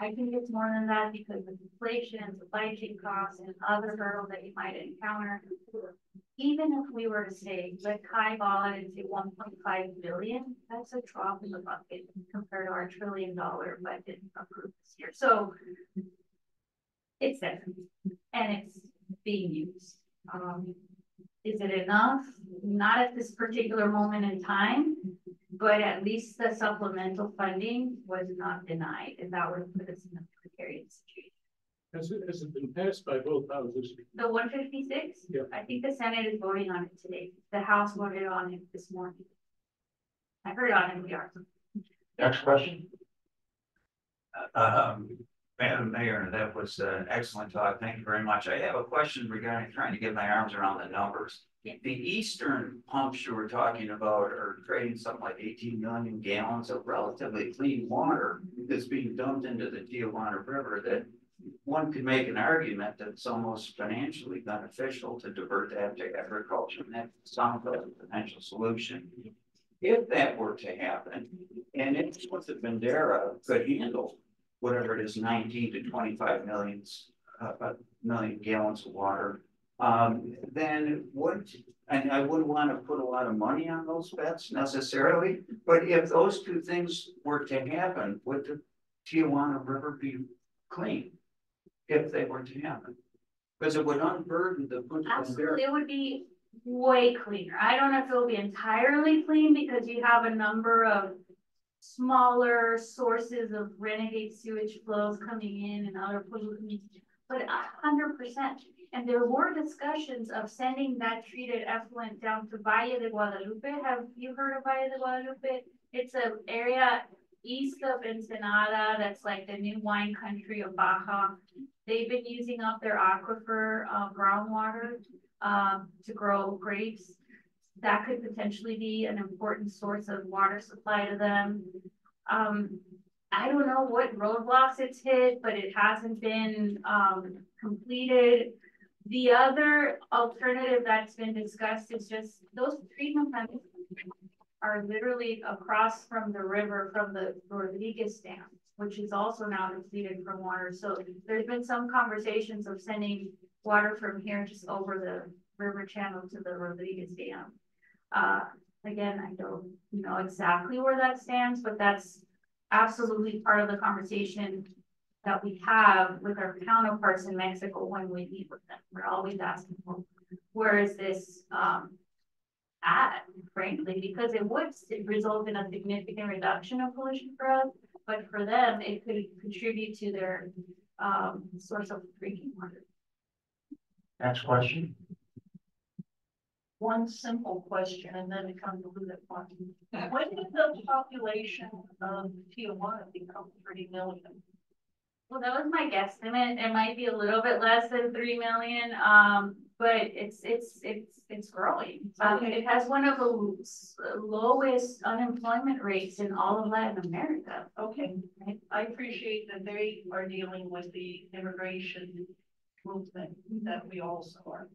I think it's more than that because of inflation, supply chain costs, and other hurdles that you might encounter. Even if we were to say, let's highball it and say one point five billion, that's a drop in the bucket compared to our trillion dollar budget approved this year. So it's there and it's being used. Um, is it enough? Not at this particular moment in time, but at least the supplemental funding was not denied, and that would put us in a precarious situation. Has it, has it been passed by both houses? The one fifty-six? Yeah. I think the Senate is voting on it today. The House voted on it this morning. I heard on it on NPR. Next question. Um, Madam Mayor, that was an excellent talk. Thank you very much. I have a question regarding trying to get my arms around the numbers. The eastern pumps you were talking about are creating something like eighteen million gallons of relatively clean water that's being dumped into the Tijuana River that one could make an argument that it's almost financially beneficial to divert that to agriculture, and that sounds like a potential solution. If that were to happen, and if what the Bandera could handle, whatever it is, nineteen to twenty-five millions a million gallons of water. Um, then what, and I wouldn't want to put a lot of money on those bets necessarily, but if those two things were to happen, would the Tijuana River be clean? If they were to happen? Because it would unburden the. Absolutely, it would be way cleaner. I don't know if it will be entirely clean because you have a number of smaller sources of renegade sewage flows coming in and other pollutants, but a hundred percent. And there were discussions of sending that treated effluent down to Valle de Guadalupe. Have you heard of Valle de Guadalupe? It's an area east of Ensenada that's like the new wine country of Baja. They've been using up their aquifer uh, groundwater um, to grow grapes. That could potentially be an important source of water supply to them. Um, I don't know what roadblocks it's hit, but it hasn't been um, completed. The other alternative that's been discussed is just those treatment plants are literally across from the river from the Rodriguez Dam, which is also now depleted from water. So there's been some conversations of sending water from here just over the river channel to the Rodriguez Dam. Uh, again, I don't know exactly where that stands, but that's absolutely part of the conversation that we have with our counterparts in Mexico when we meet with them. We're always asking, well, where is this um, at, frankly, because it would result in a significant reduction of pollution for us, but for them, it could contribute to their um, source of drinking water. Next question. One simple question and then it comes a convoluted one. When did the population of Tijuana become three million? Well, that was my guesstimate. It might be a little bit less than three million, um, but it's it's it's it's growing. Um. It has one of the lowest unemployment rates in all of Latin America. Okay, I appreciate that they are dealing with the immigration movement that we also are.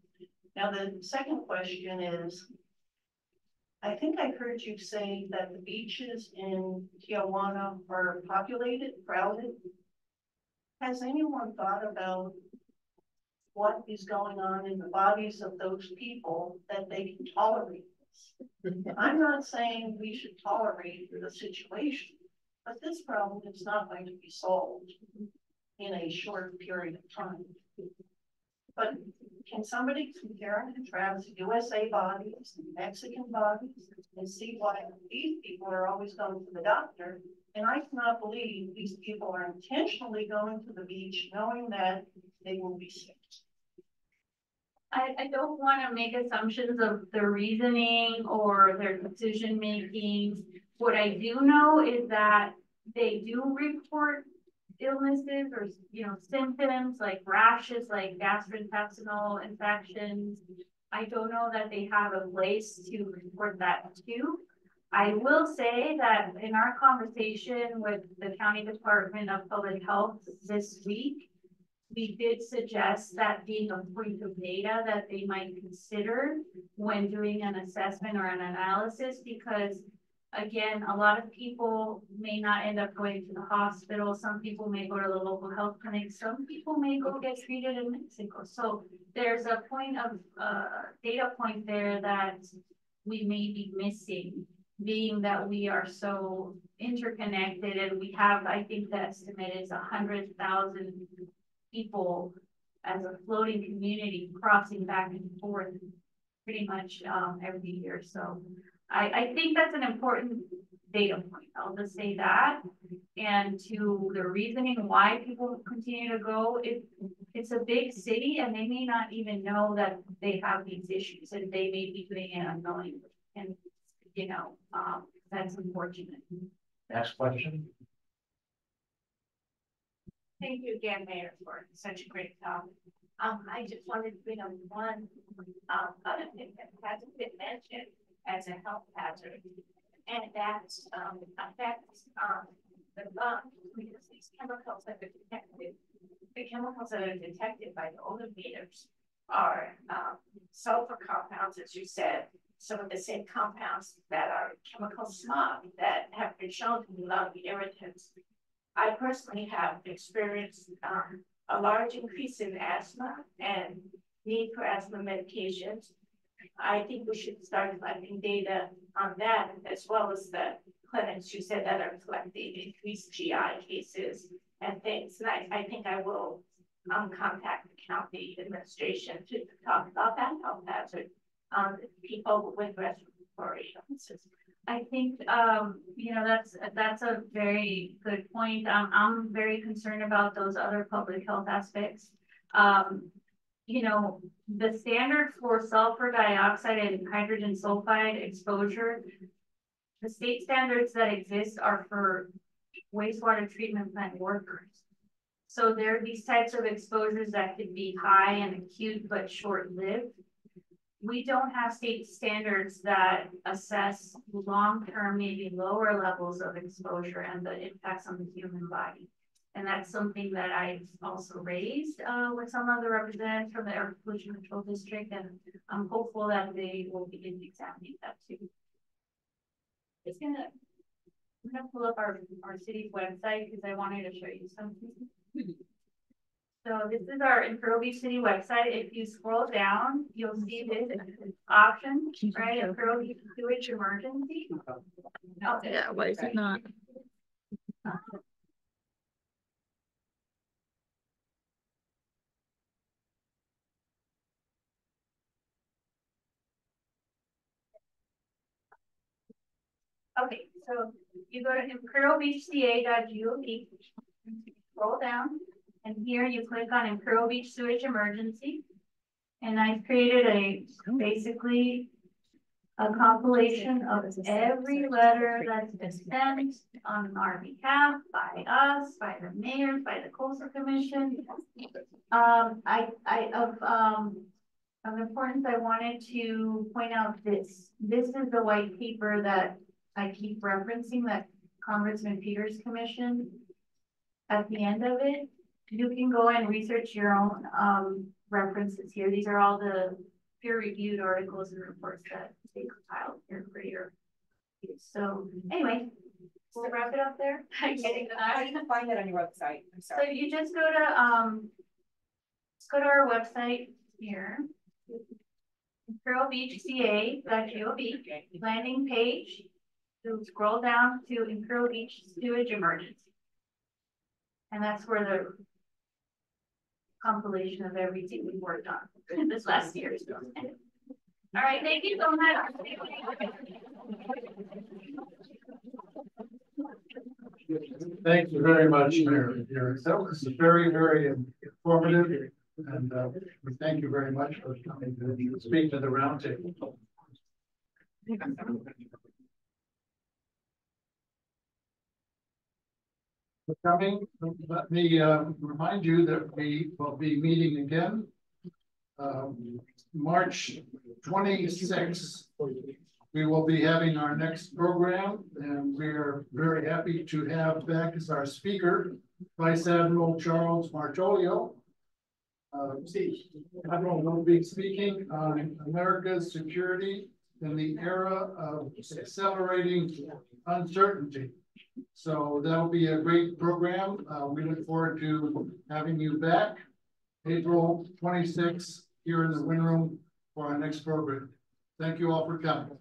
Now, the second question is, I think I heard you say that the beaches in Tijuana are populated, crowded. Has anyone thought about what is going on in the bodies of those people that they can tolerate this? I'm not saying we should tolerate the situation, but this problem is not going to be solved in a short period of time. But can somebody compare and contrast USA bodies and Mexican bodies and see why these people are always going to the doctor and I cannot believe these people are intentionally going to the beach knowing that they will be sick. I, I don't want to make assumptions of their reasoning or their decision making. What I do know is that they do report illnesses or you know symptoms like rashes, like gastrointestinal infections. I don't know that they have a place to report that to. I will say that in our conversation with the County Department of Public Health this week, we did suggest that being a point of data that they might consider when doing an assessment or an analysis because again, a lot of people may not end up going to the hospital. Some people may go to the local health clinic. Some people may go get treated in Mexico. So there's a point of uh, data point there that we may be missing being that we are so interconnected and we have, I think the estimate is a hundred thousand people as a floating community crossing back and forth pretty much um, every year. So I, I think that's an important data point. I'll just say that. And to the reasoning why people continue to go, it, it's a big city and they may not even know that they have these issues and they may be doing it unknowingly. And you know, um, that's unfortunate. Next question. Thank you again, Mayor, for such a great talk. Um, I just wanted to bring up one um, other thing that hasn't been mentioned as a health hazard, and that um, affects um, the lungs because these chemicals that are detected, the chemicals that are detected by the odometers are um, sulfur compounds, as you said, some of the same compounds that are chemical smog that have been shown to be lung irritants. I personally have experienced um, a large increase in asthma and need for asthma medications. I think we should start collecting data on that as well as the clinics you said that are collecting increased GI cases and things. And I, I think I will um, contact the county administration to talk about that health hazard um, people with respiratory illnesses. I think, um, you know, that's, that's a very good point. Um, I'm very concerned about those other public health aspects. Um, you know, the standard for sulfur dioxide and hydrogen sulfide exposure, the state standards that exist are for wastewater treatment plant workers. So there are these types of exposures that could be high and acute but short-lived we don't have state standards that assess long-term, maybe lower levels of exposure and the impacts on the human body. And that's something that I've also raised uh, with some of the representatives from the Air Pollution Control District, and I'm hopeful that they will begin examining that too. It's gonna, I'm gonna pull up our, our city's website because I wanted to show you something. So this is our Imperial Beach City website. If you scroll down, you'll see this option, right? Imperial Beach sewage emergency. Yeah, why is it not? Okay, so you go to imperialbeachca.gov, scroll down, and here you click on Imperial Beach Sewage Emergency. And I've created a basically a compilation of every letter that's been sent on our behalf by us, by the mayor, by the coastal commission. Um, I, I, of, um, of importance, I wanted to point out this. This is the white paper that I keep referencing that Congressman Peters Commission. at the end of it you can go and research your own um, references here. These are all the peer-reviewed articles and reports that they compiled here for your use. So anyway, to wrap it up there. Do you find it on your website? I'm sorry. So you just go to um, let's go to our website here. ImperialBeachCA.gov landing page. So scroll down to Imperial Beach Sewage Emergency. And that's where the compilation of everything we've worked on this last year. All right, thank you so much. Thank you very much, Mayor. That was very, very informative. And uh, we thank you very much for coming to speak to the roundtable for coming. Let me uh, remind you that we will be meeting again um, March 26th. We will be having our next program, and we are very happy to have back as our speaker Vice Admiral Charles Martoglio. Uh, Admiral will be speaking on America's security in the era of accelerating uncertainty. So that'll be a great program. Uh, we look forward to having you back April 26th here in the Winn Room for our next program. Thank you all for coming.